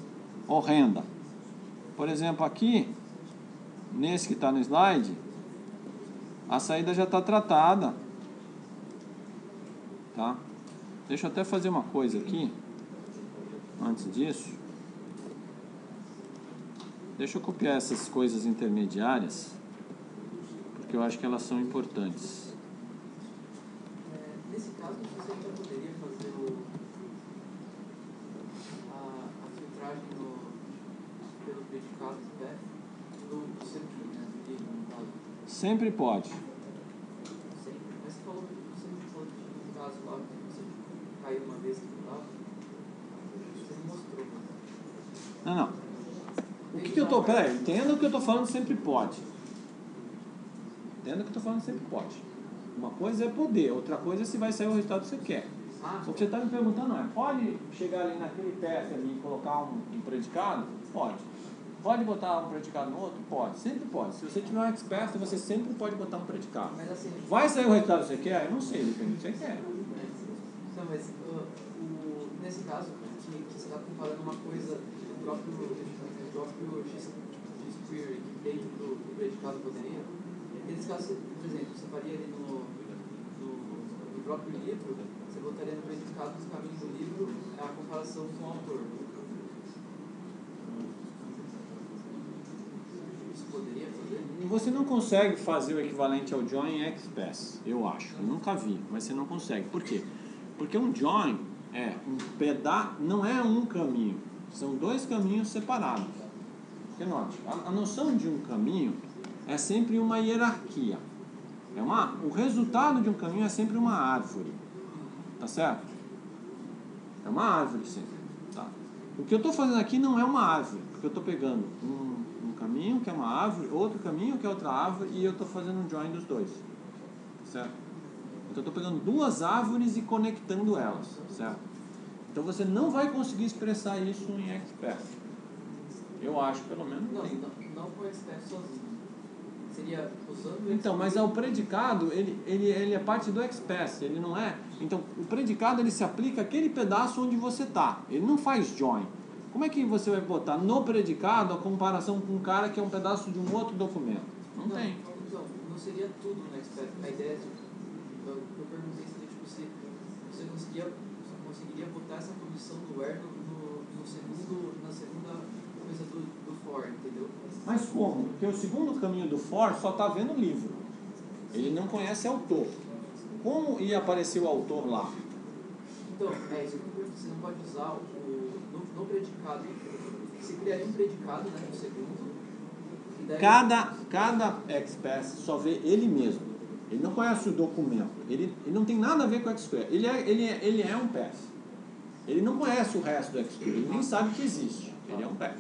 Speaker 1: horrenda. Por exemplo, aqui, nesse que está no slide, a saída já está tratada. Tá? Deixa eu até fazer uma coisa aqui, antes disso. Deixa eu copiar essas coisas intermediárias, porque eu acho que elas são importantes. Sempre pode.
Speaker 3: Mas você falou que você falou de um caso lá que você caiu uma vez que lá. Você não mostrou.
Speaker 1: Não, não. O que, que eu tô. Peraí, entenda o que eu tô falando sempre pode. Entenda o que eu tô falando sempre pode. Uma coisa é poder, outra coisa é se vai sair o resultado que você quer. o que você está me perguntando é, pode chegar ali naquele path ali e colocar um, um predicado? Pode. Pode botar um predicado no outro? Pode, sempre pode. Se você tiver um expert, você sempre pode botar um predicado.
Speaker 3: Assim,
Speaker 1: Vai sair o resultado que você quer? Eu não sei, depende do que você quer.
Speaker 3: Não, mas uh, o, nesse caso, que, que você está comparando uma coisa do próprio, próprio X-Query dentro do, do predicado poderia, nesse caso, por exemplo, você faria ali no, no, no próprio livro, você botaria no predicado dos caminhos do livro a comparação com o autor.
Speaker 1: Você não consegue fazer o equivalente ao join em XPath, eu acho. Eu nunca vi, mas você não consegue. Por quê? Porque um join é um pedaço, não é um caminho, são dois caminhos separados. Porque note, a, a noção de um caminho é sempre uma hierarquia. É uma, o resultado de um caminho é sempre uma árvore. Tá certo? É uma árvore sempre. Tá? O que eu estou fazendo aqui não é uma árvore, porque eu estou pegando um caminho, que é uma árvore, outro caminho, que é outra árvore, e eu estou fazendo um join dos dois. Certo? Então eu estou pegando duas árvores e conectando elas. Certo? Então você não vai conseguir expressar isso em Express. Eu acho, pelo menos.
Speaker 3: Não,
Speaker 1: tem.
Speaker 3: não, não com expert sozinho. Seria usando
Speaker 1: Então, mas é o predicado, ele, ele, ele é parte do express, ele não é. Então, o predicado ele se aplica àquele pedaço onde você está. Ele não faz join. Como é que você vai botar no predicado a comparação com um cara que é um pedaço de um outro documento? Não, tem.
Speaker 3: Não, não seria tudo no expert. A ideia é, tipo, eu, eu perguntei se tipo, se você conseguia, conseguiria botar essa condição do where no, no, segundo, na segunda coisa do, do for, entendeu?
Speaker 1: Mas como? Porque o segundo caminho do for só está vendo o livro. Ele não conhece autor. Como ia aparecer o autor lá?
Speaker 3: Então, é isso que. Você não pode usar o, no, no predicado. Você criaria um predicado né, no segundo. Daí,
Speaker 1: Cada, cada expert só vê ele mesmo. Ele não conhece o documento. Ele, ele não tem nada a ver com o expert. Ele é, ele é, ele é um pass. Ele não conhece o resto do expert. Ele nem sabe que existe. Ele é um pass.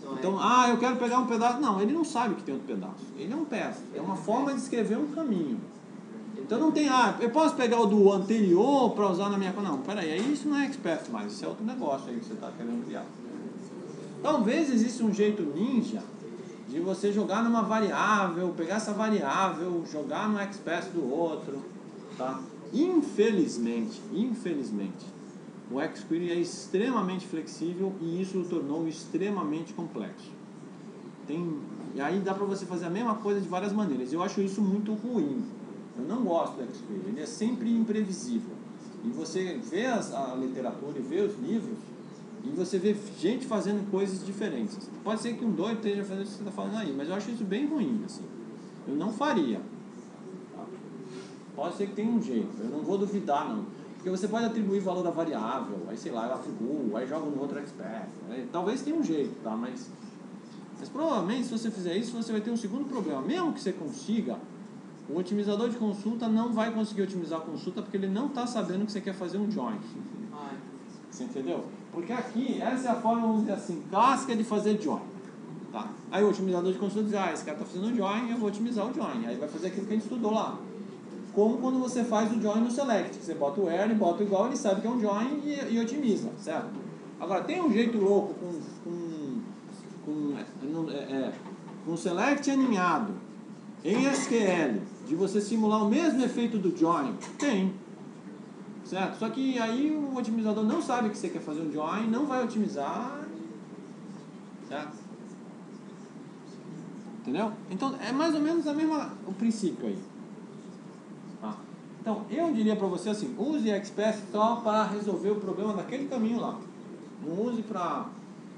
Speaker 3: Então,
Speaker 1: Então,
Speaker 3: é,
Speaker 1: ah, eu quero pegar um pedaço. Não, ele não sabe que tem outro pedaço. Ele é um pass. É uma forma de escrever um caminho. Então não tem, ah, eu posso pegar o do anterior para usar na minha. Não, peraí, aí isso não é expert mais. Isso é outro negócio aí que você está querendo criar. Talvez exista um jeito ninja de você jogar numa variável, pegar essa variável, jogar no expert do outro, tá? Infelizmente, infelizmente, o XQuery é extremamente flexível e isso o tornou extremamente complexo. Tem, e aí dá para você fazer a mesma coisa de várias maneiras. Eu acho isso muito ruim. Eu não gosto do XQuery, ele é sempre imprevisível. E você vê as, a literatura e vê os livros e você vê gente fazendo coisas diferentes. Pode ser que um doido esteja fazendo o que você está falando aí, mas eu acho isso bem ruim. Assim. Eu não faria. Pode ser que tenha um jeito, eu não vou duvidar não. Porque você pode atribuir valor à variável, aí sei lá, eu atribuo, aí joga no outro expert. né? Talvez tenha um jeito, tá? Mas, mas provavelmente se você fizer isso, você vai ter um segundo problema. Mesmo que você consiga, o otimizador de consulta não vai conseguir otimizar a consulta porque ele não está sabendo que você quer fazer um join. Você entendeu? Porque aqui, essa é a forma, vamos dizer assim, clássica de fazer join. Tá? Aí o otimizador de consulta diz, ah, esse cara está fazendo join, eu vou otimizar o join. Aí vai fazer aquilo que a gente estudou lá. Como quando você faz o join no select, você bota o where, bota o igual, ele sabe que é um join e, e otimiza, certo? Agora, tem um jeito louco com, com, com, é, é, é, com select aninhado em SQL, de você simular o mesmo efeito do join? Tem. Certo? Só que aí o otimizador não sabe que você quer fazer um join, não vai otimizar. Certo? Entendeu? Então é mais ou menos a mesma, o princípio aí. Então eu diria para você assim: use Express só para resolver o problema daquele caminho lá. Não use para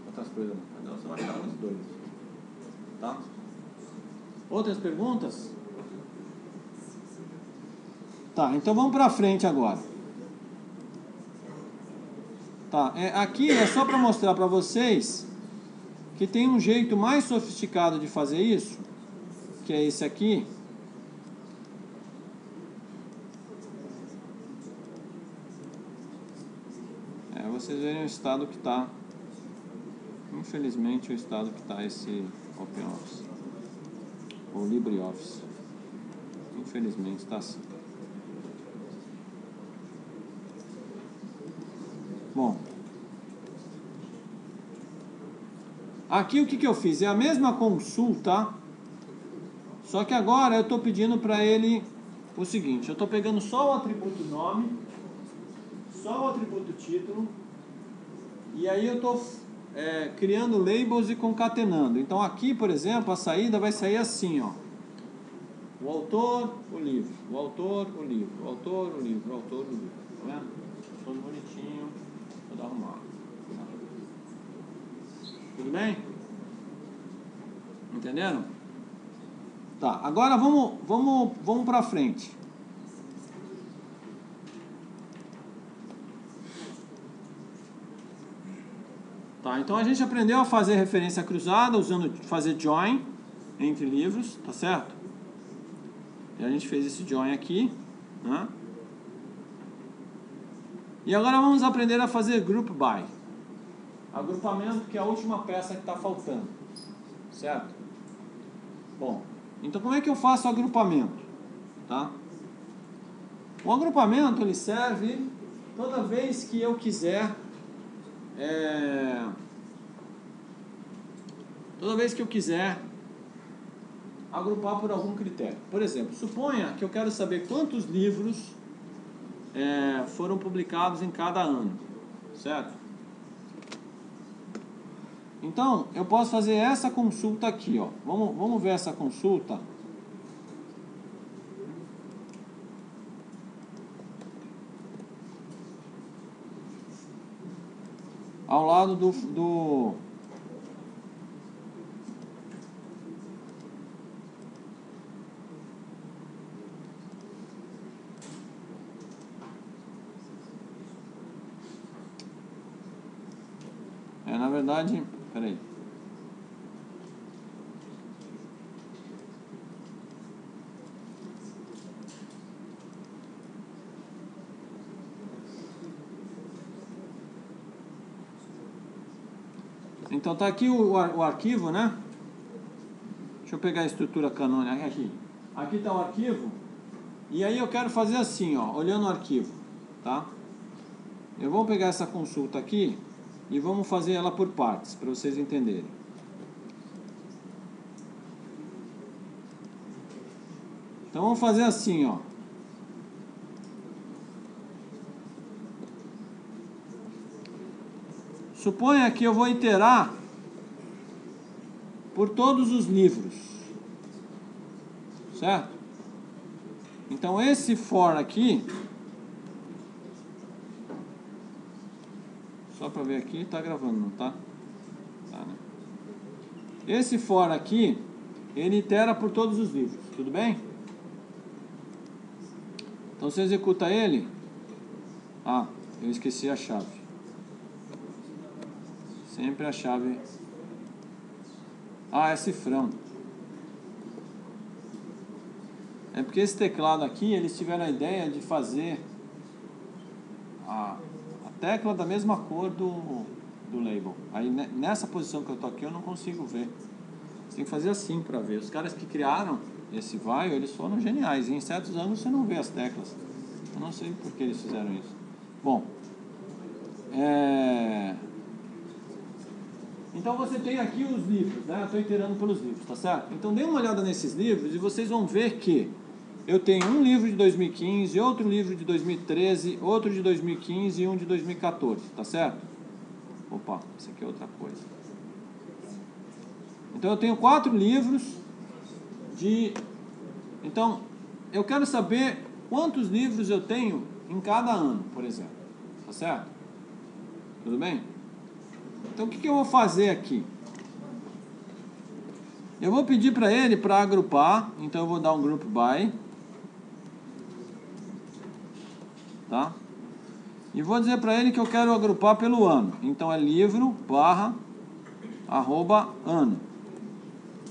Speaker 1: outras coisas, não. Você vai doido. Tá? Outras perguntas? Tá, então vamos para frente agora. Tá, é, aqui é só para mostrar para vocês que tem um jeito mais sofisticado de fazer isso, que é esse aqui. É, vocês verem o estado que está. Infelizmente, o estado que está esse OpenOffice. Ou LibreOffice. Infelizmente, está assim. Bom. Aqui o que, que eu fiz? É a mesma consulta, só que agora eu estou pedindo para ele o seguinte: eu estou pegando só o atributo nome, só o atributo título, e aí eu estou criando labels e concatenando. Então aqui, por exemplo, a saída vai sair assim: ó. o autor, o livro, o autor, o livro, o autor, o livro, o autor, o livro. Tá vendo? Todo bonitinho, todo arrumado. Tudo bem? Entenderam? Tá, agora vamos, vamos, vamos para frente. Tá, então a gente aprendeu a fazer referência cruzada usando fazer join entre livros, tá certo? E a gente fez esse join aqui, né? E agora vamos aprender a fazer group by. Agrupamento, que é a última peça que está faltando. Certo? Bom, então como é que eu faço o agrupamento? Tá? O agrupamento ele serve toda vez que eu quiser é, toda vez que eu quiser agrupar por algum critério. Por exemplo, suponha que eu quero saber quantos livros é, foram publicados em cada ano, certo? Então, eu posso fazer essa consulta aqui, ó. Vamos, vamos ver essa consulta. Ao lado do, do É, na verdade, peraí. Então tá aqui o, o arquivo, né? Deixa eu pegar a estrutura canônica aqui. Aqui tá o arquivo. E aí eu quero fazer assim, ó, olhando o arquivo, tá? Eu vou pegar essa consulta aqui e vamos fazer ela por partes, para vocês entenderem. Então vamos fazer assim, ó. Suponha que eu vou iterar por todos os livros. Certo? Então esse for aqui Só para ver aqui, tá gravando, não tá? Tá, né? Esse for aqui, ele itera por todos os livros, tudo bem? Então você executa ele. Ah, eu esqueci a chave. Sempre a chave. Ah, é cifrão. É porque esse teclado aqui, eles tiveram a ideia de fazer a, a tecla da mesma cor do, do label. Aí ne- nessa posição que eu tô aqui eu não consigo ver. Você tem que fazer assim para ver. Os caras que criaram esse vai, eles foram geniais. Em certos ângulos você não vê as teclas. Eu não sei por que eles fizeram isso. Bom, é... Então você tem aqui os livros, né? Eu estou iterando pelos livros, tá certo? Então dê uma olhada nesses livros e vocês vão ver que eu tenho um livro de 2015, outro livro de 2013, outro de 2015 e um de 2014, tá certo? Opa, isso aqui é outra coisa. Então eu tenho quatro livros de. Então eu quero saber quantos livros eu tenho em cada ano, por exemplo, tá certo? Tudo bem? Então o que, que eu vou fazer aqui? Eu vou pedir para ele para agrupar, então eu vou dar um group by, tá? E vou dizer para ele que eu quero agrupar pelo ano. Então é livro barra arroba ano,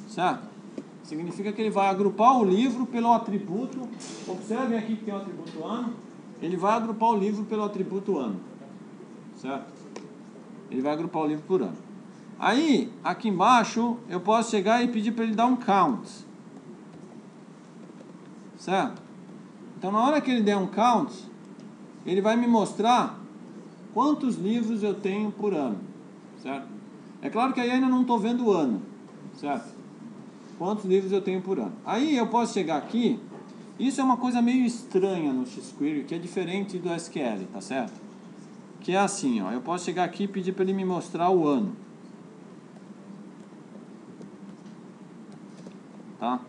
Speaker 1: certo? Significa que ele vai agrupar o livro pelo atributo. Observem aqui que tem o atributo ano. Ele vai agrupar o livro pelo atributo ano, certo? Ele vai agrupar o livro por ano. Aí, aqui embaixo, eu posso chegar e pedir para ele dar um count. Certo? Então, na hora que ele der um count, ele vai me mostrar quantos livros eu tenho por ano. Certo? É claro que aí ainda não estou vendo o ano. Certo? Quantos livros eu tenho por ano. Aí eu posso chegar aqui. Isso é uma coisa meio estranha no XQuery, que é diferente do SQL, tá certo? Que é assim, ó, eu posso chegar aqui e pedir para ele me mostrar o ano. Tá?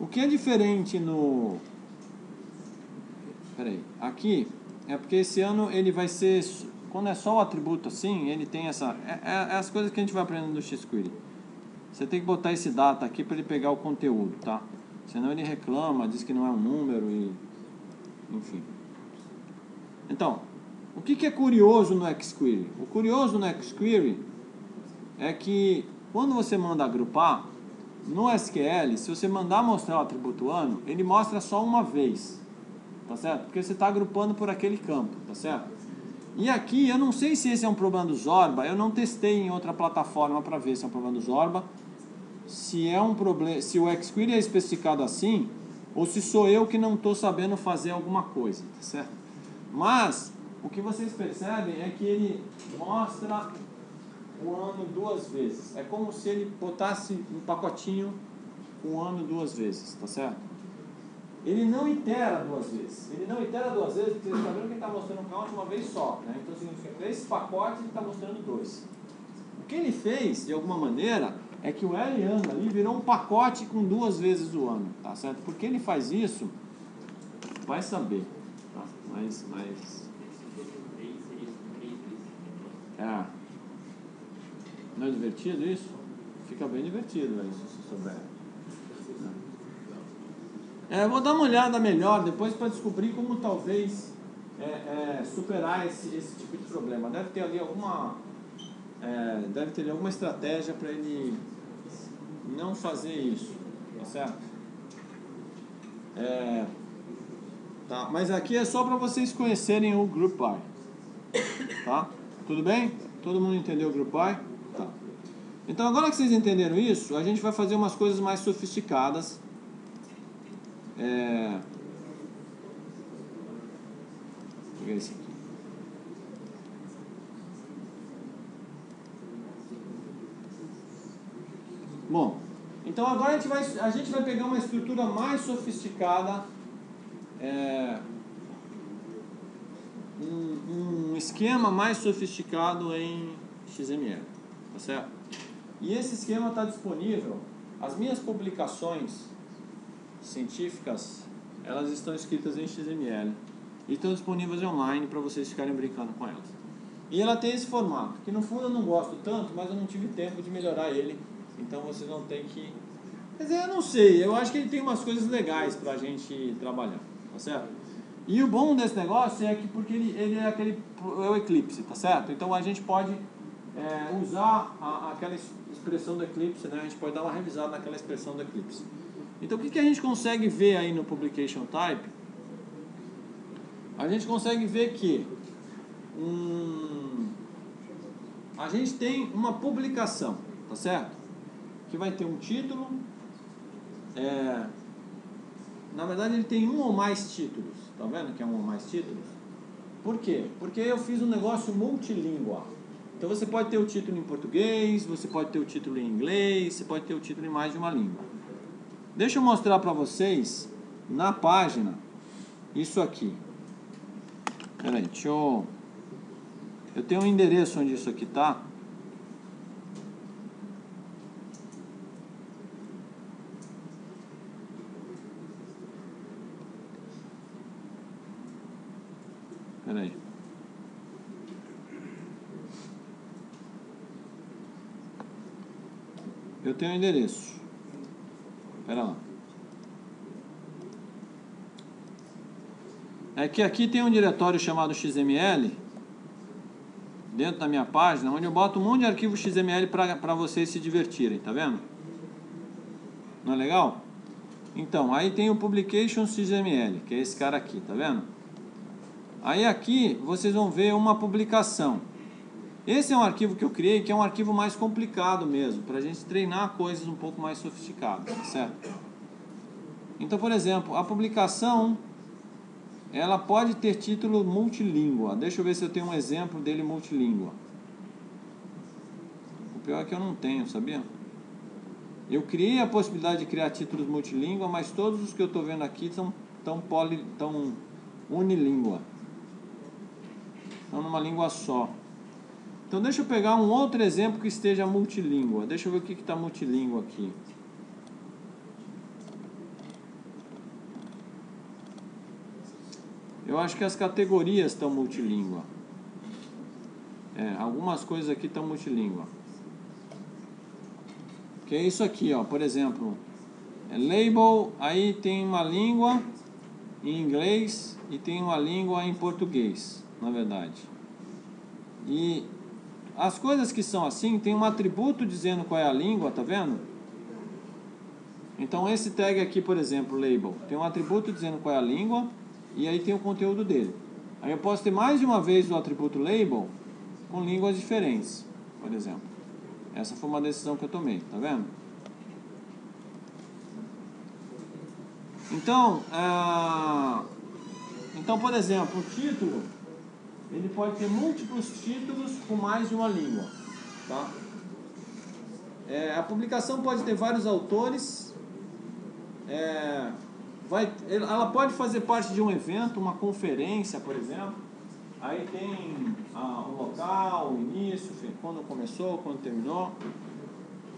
Speaker 1: O que é diferente no Peraí, aqui é porque esse ano ele vai ser quando é só o atributo assim, ele tem essa é, é, é as coisas que a gente vai aprendendo no XQuery. Você tem que botar esse data aqui para ele pegar o conteúdo, tá? Senão ele reclama, diz que não é um número e enfim. Então, o que, que é curioso no XQuery? O curioso no XQuery é que quando você manda agrupar, no SQL, se você mandar mostrar o atributo ano, ele mostra só uma vez, tá certo? Porque você está agrupando por aquele campo, tá certo? E aqui, eu não sei se esse é um problema do Zorba, eu não testei em outra plataforma para ver se é um problema do Zorba, se é um problema, se o XQuery é especificado assim, ou se sou eu que não estou sabendo fazer alguma coisa, tá certo? Mas o que vocês percebem é que ele mostra o ano duas vezes. É como se ele botasse um pacotinho o ano duas vezes, tá certo? Ele não itera duas vezes. Ele não itera duas vezes, porque você está vendo que ele está mostrando um count uma vez só. Né? Então significa que esse pacote ele está mostrando dois. O que ele fez, de alguma maneira, é que o L ano ali virou um pacote com duas vezes o ano, tá certo? Porque ele faz isso, vai saber. Tá? Mas, mas. É. Não é divertido isso? Fica bem divertido aí, se souber. É, vou dar uma olhada melhor depois para descobrir como talvez é, é, superar esse, esse tipo de problema. Deve ter ali alguma. É, deve ter alguma estratégia para ele não fazer isso. Tá certo? É, tá, mas aqui é só para vocês conhecerem o Group By. Tá? Tudo bem? Todo mundo entendeu o Group By? Tá. Então agora que vocês entenderam isso, a gente vai fazer umas coisas mais sofisticadas é... Vou pegar esse aqui. Bom, então agora a gente vai, a gente vai pegar uma estrutura mais sofisticada, é, um, um esquema mais sofisticado em XML, tá certo? E esse esquema está disponível. As minhas publicações científicas, elas estão escritas em XML e estão disponíveis online para vocês ficarem brincando com elas. E ela tem esse formato, que no fundo eu não gosto tanto, mas eu não tive tempo de melhorar ele, então vocês não tem que. Quer dizer, eu não sei, eu acho que ele tem umas coisas legais para a gente trabalhar, tá certo? E o bom desse negócio é que porque ele, ele é aquele é o Eclipse, tá certo? Então a gente pode é, usar a, aquela expressão do Eclipse, né? A gente pode dar uma revisada naquela expressão do Eclipse. Então o que, que a gente consegue ver aí no Publication Type? A gente consegue ver que um, a gente tem uma publicação, tá certo? Que vai ter um título. É, na verdade ele tem um ou mais títulos, tá vendo que é um mais títulos? Por quê? Porque eu fiz um negócio multilingüe. Então você pode ter o título em português, você pode ter o título em inglês, você pode ter o título em mais de uma língua. Deixa eu mostrar para vocês na página isso aqui. Peraí, deixa eu. Eu tenho um endereço onde isso aqui tá. Peraí. Eu tenho um endereço. Espera lá. É que aqui tem um diretório chamado XML, dentro da minha página, onde eu boto um monte de arquivo XML para vocês se divertirem, tá vendo? Não é legal? Então, aí tem o Publication XML, que é esse cara aqui, tá vendo? Aí aqui vocês vão ver uma publicação. Esse é um arquivo que eu criei, que é um arquivo mais complicado mesmo, para a gente treinar coisas um pouco mais sofisticadas, certo? Então, por exemplo, a publicação ela pode ter título multilíngua. Deixa eu ver se eu tenho um exemplo dele multilíngua. O pior é que eu não tenho, sabia? Eu criei a possibilidade de criar títulos multilíngua, mas todos os que eu estou vendo aqui são tão, poli, tão unilíngua. Estão numa língua só. Então deixa eu pegar um outro exemplo que esteja multilíngua. Deixa eu ver o que está multilíngua aqui. Eu acho que as categorias estão multilíngua. É, algumas coisas aqui estão multilíngua. Que é isso aqui, ó. Por exemplo, é label, aí tem uma língua em inglês e tem uma língua em português, na verdade. E as coisas que são assim tem um atributo dizendo qual é a língua, tá vendo? Então esse tag aqui, por exemplo, label, tem um atributo dizendo qual é a língua e aí tem o conteúdo dele. Aí eu posso ter mais de uma vez o atributo label com línguas diferentes, por exemplo. Essa foi uma decisão que eu tomei, tá vendo? Então, é... então por exemplo, o título ele pode ter múltiplos títulos com mais de uma língua. Tá? É, a publicação pode ter vários autores. É, vai, ela pode fazer parte de um evento, uma conferência, por exemplo. Aí tem ah, o local, o início, quando começou, quando terminou.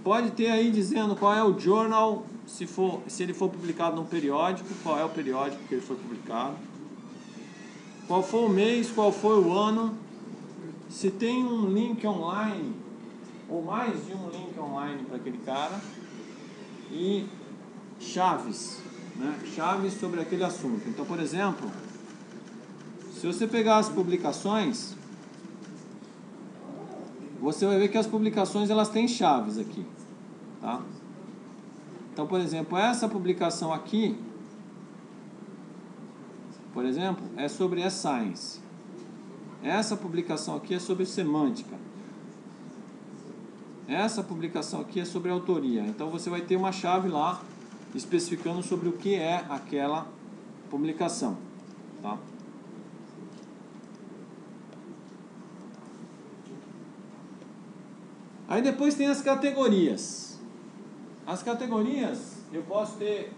Speaker 1: Pode ter aí dizendo qual é o journal, se, for, se ele for publicado num periódico, qual é o periódico que ele foi publicado. Qual foi o mês, qual foi o ano. Se tem um link online, ou mais de um link online para aquele cara. E chaves, né? chaves sobre aquele assunto. Então, por exemplo, se você pegar as publicações, você vai ver que as publicações elas têm chaves aqui, tá? Então, por exemplo, essa publicação aqui, por exemplo, é sobre e-science. Essa publicação aqui é sobre semântica. Essa publicação aqui é sobre autoria. Então você vai ter uma chave lá especificando sobre o que é aquela publicação, tá? Aí depois tem as categorias. As categorias, eu posso ter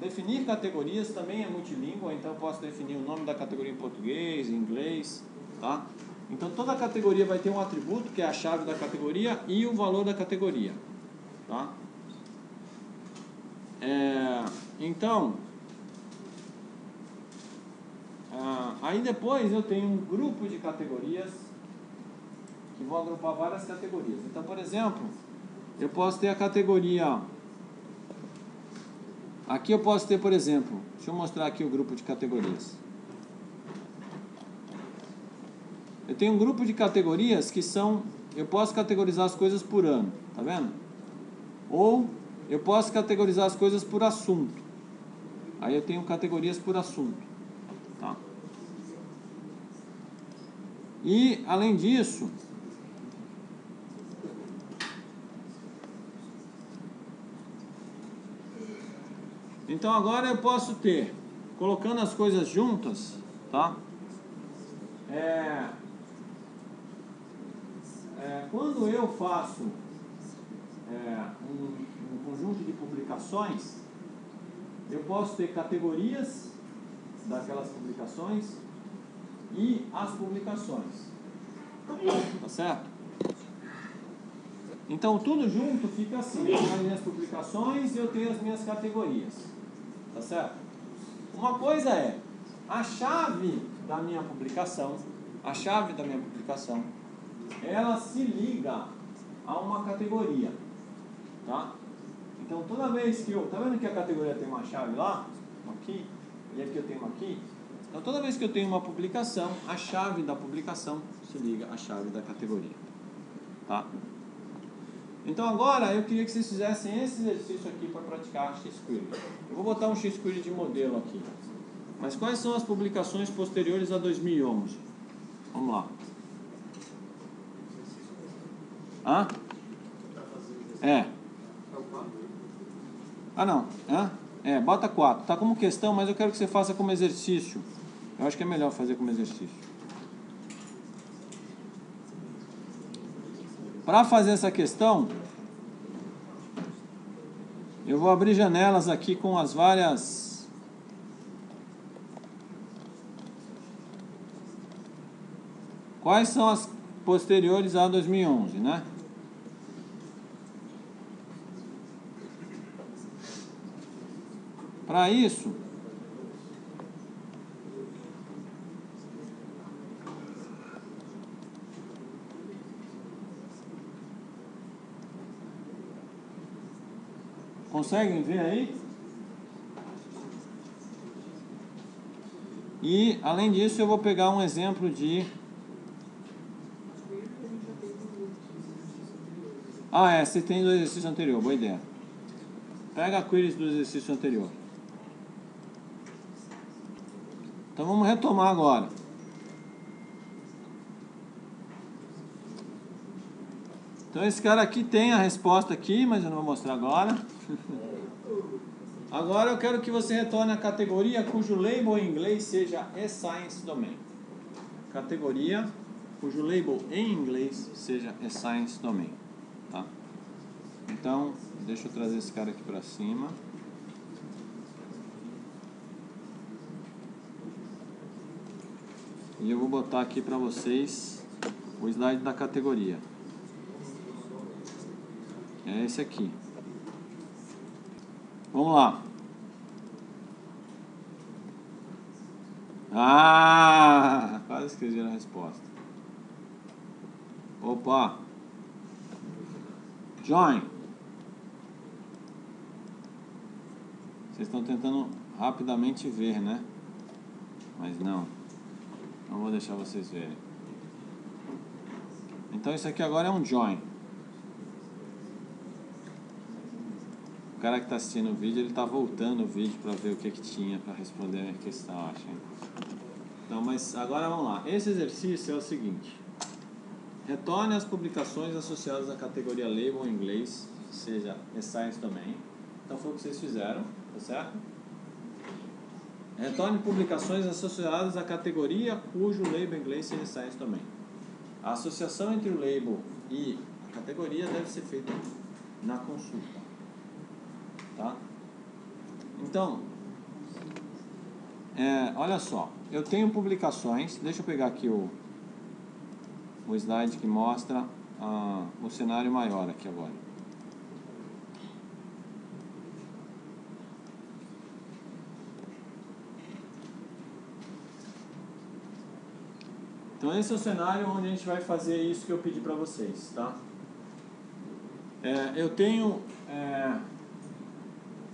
Speaker 1: definir categorias também é multilíngua, então eu posso definir o nome da categoria em português, em inglês, tá? Então toda categoria vai ter um atributo que é a chave da categoria e o valor da categoria, tá? É, então, ah, aí depois eu tenho um grupo de categorias que vão agrupar várias categorias. Então, por exemplo, eu posso ter a categoria. Aqui eu posso ter, por exemplo, deixa eu mostrar aqui o grupo de categorias. Eu tenho um grupo de categorias que são. Eu posso categorizar as coisas por ano, tá vendo? Ou eu posso categorizar as coisas por assunto. Aí eu tenho categorias por assunto. Tá? E, além disso, Então agora eu posso ter, colocando as coisas juntas, tá? É, é, quando eu faço é, um, um conjunto de publicações, eu posso ter categorias daquelas publicações e as publicações. Tá certo? Então tudo junto fica assim. Eu tenho as minhas publicações e eu tenho as minhas categorias. Tá certo? Uma coisa é a chave da minha publicação, a chave da minha publicação, ela se liga a uma categoria, tá? Então toda vez que eu, tá vendo que a categoria tem uma chave lá, aqui, e aqui eu tenho uma aqui? Então toda vez que eu tenho uma publicação, a chave da publicação se liga à chave da categoria, tá? Então agora eu queria que vocês fizessem esse exercício aqui para praticar X-Query. Eu vou botar um X-Query de modelo aqui. Mas quais são as publicações posteriores a 2011? Vamos lá. Hã? É. Ah não. Hã? É, bota 4. Tá como questão, mas eu quero que você faça como exercício. Eu acho que é melhor fazer como exercício. Para fazer essa questão, eu vou abrir janelas aqui com as várias Quais são as posteriores a 2011, né? Para isso, Conseguem ver aí? E além disso eu vou pegar um exemplo de Ah, é, você tem do exercício anterior, boa ideia. Pega a queries do exercício anterior. Então vamos retomar agora. Então esse cara aqui tem a resposta aqui, mas eu não vou mostrar agora. Agora eu quero que você retorne a categoria cujo label em inglês seja e-science domain. categoria cujo label em inglês seja Science Domain. Tá? Então, deixa eu trazer esse cara aqui para cima. E eu vou botar aqui para vocês o slide da categoria. É esse aqui. Vamos lá. Ah, quase esqueci a resposta. Opa. Join. Vocês estão tentando rapidamente ver, né? Mas não. Não vou deixar vocês verem. Então isso aqui agora é um join. O cara que está assistindo o vídeo, ele está voltando o vídeo para ver o que, que tinha para responder a minha questão, acho. Então, mas agora vamos lá. Esse exercício é o seguinte. Retorne as publicações associadas à categoria label em inglês, seja Science também. Então foi o que vocês fizeram, tá certo? Retorne publicações associadas à categoria cujo label em inglês seja Science também. A associação entre o label e a categoria deve ser feita na consulta. Tá? Então, é, olha só, eu tenho publicações, deixa eu pegar aqui o, o slide que mostra ah, o cenário maior aqui agora. Então esse é o cenário onde a gente vai fazer isso que eu pedi para vocês, tá? É, eu tenho é,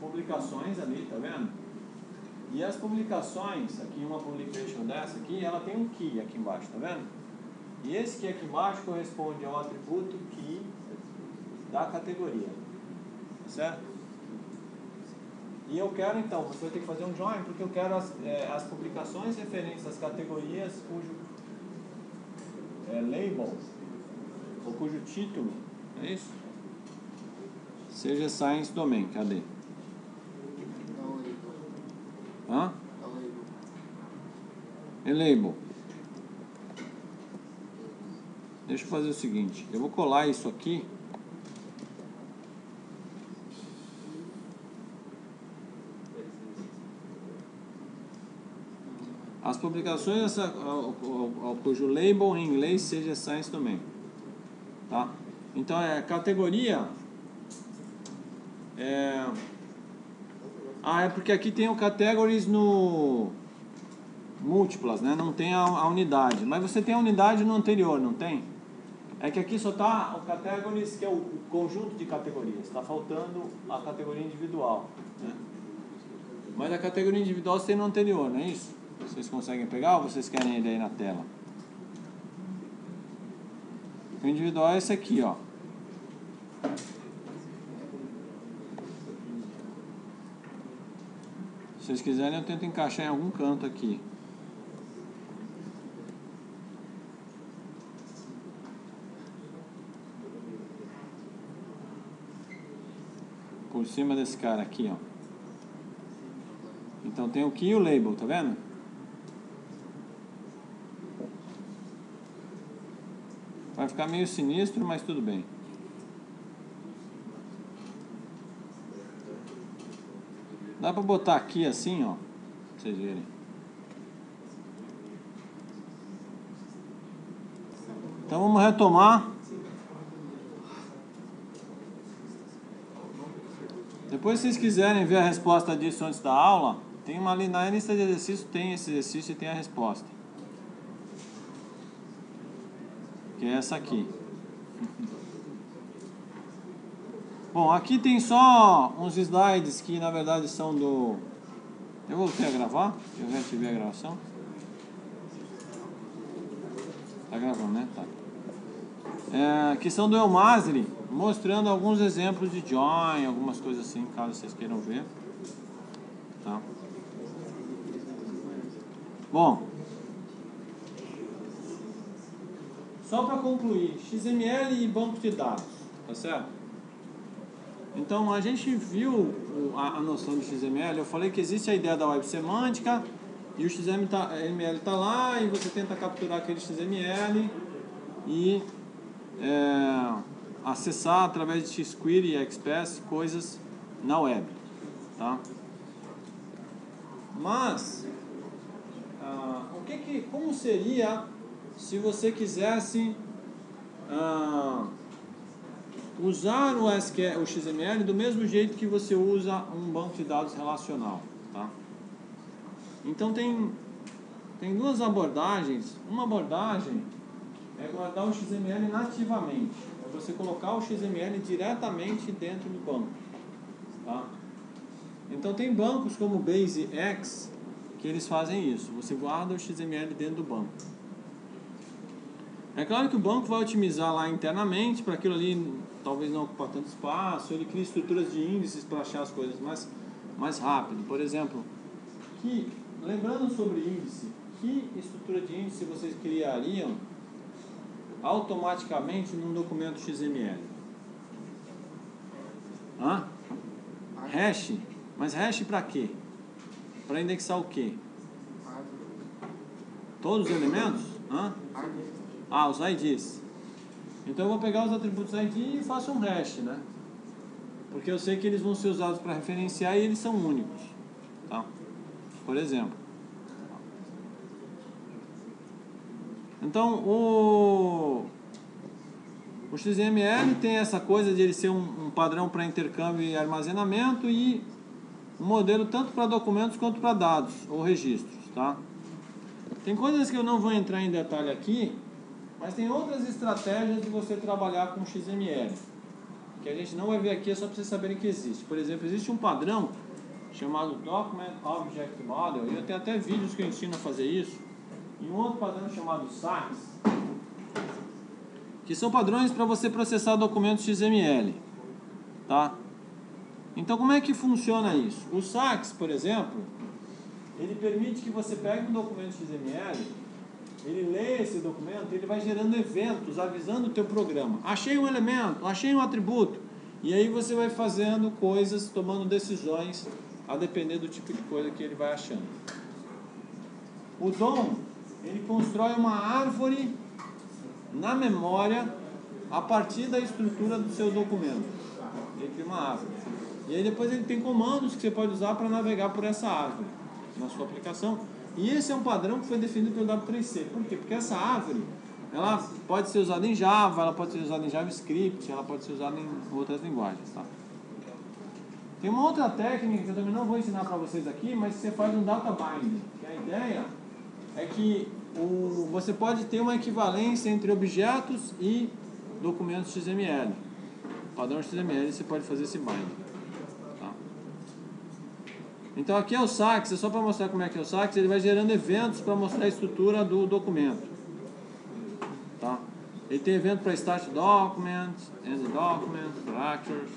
Speaker 1: publicações ali, tá vendo? E as publicações, aqui uma publication dessa aqui, ela tem um key aqui embaixo, tá vendo? E esse key aqui embaixo corresponde ao atributo key da categoria, tá certo? E eu quero então, você vai ter que fazer um join, porque eu quero as, é, as publicações referentes às categorias cujo é, label, ou cujo título, é isso? Seja Science Domain, cadê? Hã? Label. Deixa eu fazer o seguinte, eu vou colar isso aqui. As publicações ao, ao, ao, cujo label em inglês seja Science também. Tá? Então é categoria. É, ah, é porque aqui tem o categories no múltiplas, né? Não tem a, a, unidade. Mas você tem a unidade no anterior, não tem? É que aqui só está o categories, que é o, o conjunto de categorias. Está faltando a categoria individual. Né? Mas a categoria individual você tem no anterior, não é isso? Vocês conseguem pegar ou vocês querem ele aí na tela? O individual é esse aqui, ó. Se vocês quiserem, eu tento encaixar em algum canto aqui. Por cima desse cara aqui, ó. Então tem o key e o label, tá vendo? Vai ficar meio sinistro, mas tudo bem. Dá pra botar aqui assim, ó. Pra vocês verem. Então vamos retomar. Depois se vocês quiserem ver a resposta disso antes da aula, tem uma ali na lista de exercícios, tem esse exercício e tem a resposta. que é essa aqui. Bom, aqui tem só uns slides que na verdade são do. Eu voltei a gravar, eu já tive a gravação. Tá gravando, né? Tá. É, que são do Elmasri, mostrando alguns exemplos de join, algumas coisas assim, caso vocês queiram ver. Tá? Bom, Só para concluir, XML e banco de dados, tá certo? Então a gente viu a, noção de XML, eu falei que existe a ideia da web semântica E o XML está lá e você tenta capturar aquele XML e é, acessar através de XQuery e Express coisas na web. Tá? Mas, ah, o que que, como seria se você quisesse ah, usar o, SQL, o XML do mesmo jeito que você usa um banco de dados relacional? Tá? Então tem, tem duas abordagens. Uma abordagem é guardar o XML nativamente. Você colocar o XML diretamente dentro do banco. Tá? Então tem bancos como BaseX que eles fazem isso. Você guarda o XML dentro do banco. É claro que o banco vai otimizar lá internamente para aquilo ali talvez não ocupar tanto espaço. Ele cria estruturas de índices para achar as coisas mais, mais rápido. Por exemplo, que, lembrando sobre índice, que estrutura de índice vocês criariam automaticamente num documento XML? Hã? Hash? Mas hash para quê? Para indexar o quê? Todos os elementos? Hã? Ah, os IDs. Então eu vou pegar os atributos ID e faço um hash, né? Porque eu sei que eles vão ser usados para referenciar e eles são únicos. Tá? Por exemplo. Então o, o XML tem essa coisa de ele ser um, um padrão para intercâmbio e armazenamento e um modelo tanto para documentos quanto para dados ou registros. Tá? Tem coisas que eu não vou entrar em detalhe aqui, mas tem outras estratégias de você trabalhar com XML, que a gente não vai ver aqui, é só para vocês saberem que existe. Por exemplo, existe um padrão chamado Document Object Model, e eu tenho até vídeos que eu ensino a fazer isso, e um outro padrão chamado SACS, que são padrões para você processar documentos XML. Tá? Então, como é que funciona isso? O SACS, por exemplo, ele permite que você pegue um documento XML ele lê esse documento, ele vai gerando eventos, avisando o teu programa. Achei um elemento, achei um atributo. E aí você vai fazendo coisas, tomando decisões, a depender do tipo de coisa que ele vai achando. O DOM, ele constrói uma árvore na memória a partir da estrutura do seu documento. Ele cria uma árvore. E aí depois ele tem comandos que você pode usar para navegar por essa árvore na sua aplicação e esse é um padrão que foi definido pelo W3C. Por quê? Porque essa árvore ela pode ser usada em Java, ela pode ser usada em JavaScript, ela pode ser usada em outras linguagens. Tá? Tem uma outra técnica que eu também não vou ensinar para vocês aqui, mas você faz um data binding. Que a ideia é que o, você pode ter uma equivalência entre objetos e documentos XML. padrão XML você pode fazer esse binding. Então aqui é o sax, é só para mostrar como é que é o sax, ele vai gerando eventos para mostrar a estrutura do documento. Tá? Ele tem evento para start document, end document, structures.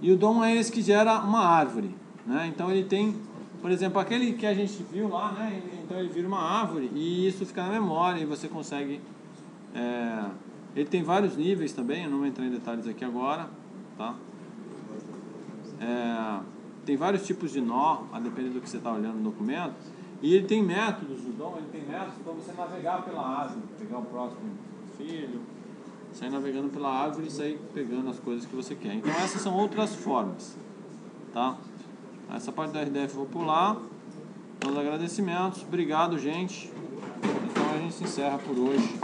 Speaker 1: E o DOM é esse que gera uma árvore. Né? Então ele tem, por exemplo, aquele que a gente viu lá, né? então ele vira uma árvore e isso fica na memória e você consegue. É... ele tem vários níveis também, eu não vou entrar em detalhes aqui agora. Tá? É, tem vários tipos de nó, a depender do que você está olhando no documento. E ele tem métodos, o DOM ele tem métodos para você navegar pela árvore, pegar o próximo filho, sair navegando pela árvore e sair pegando as coisas que você quer. Então essas são outras formas. Tá? Essa parte da RDF vou pular. Os agradecimentos. Obrigado, gente. Então a gente se encerra por hoje.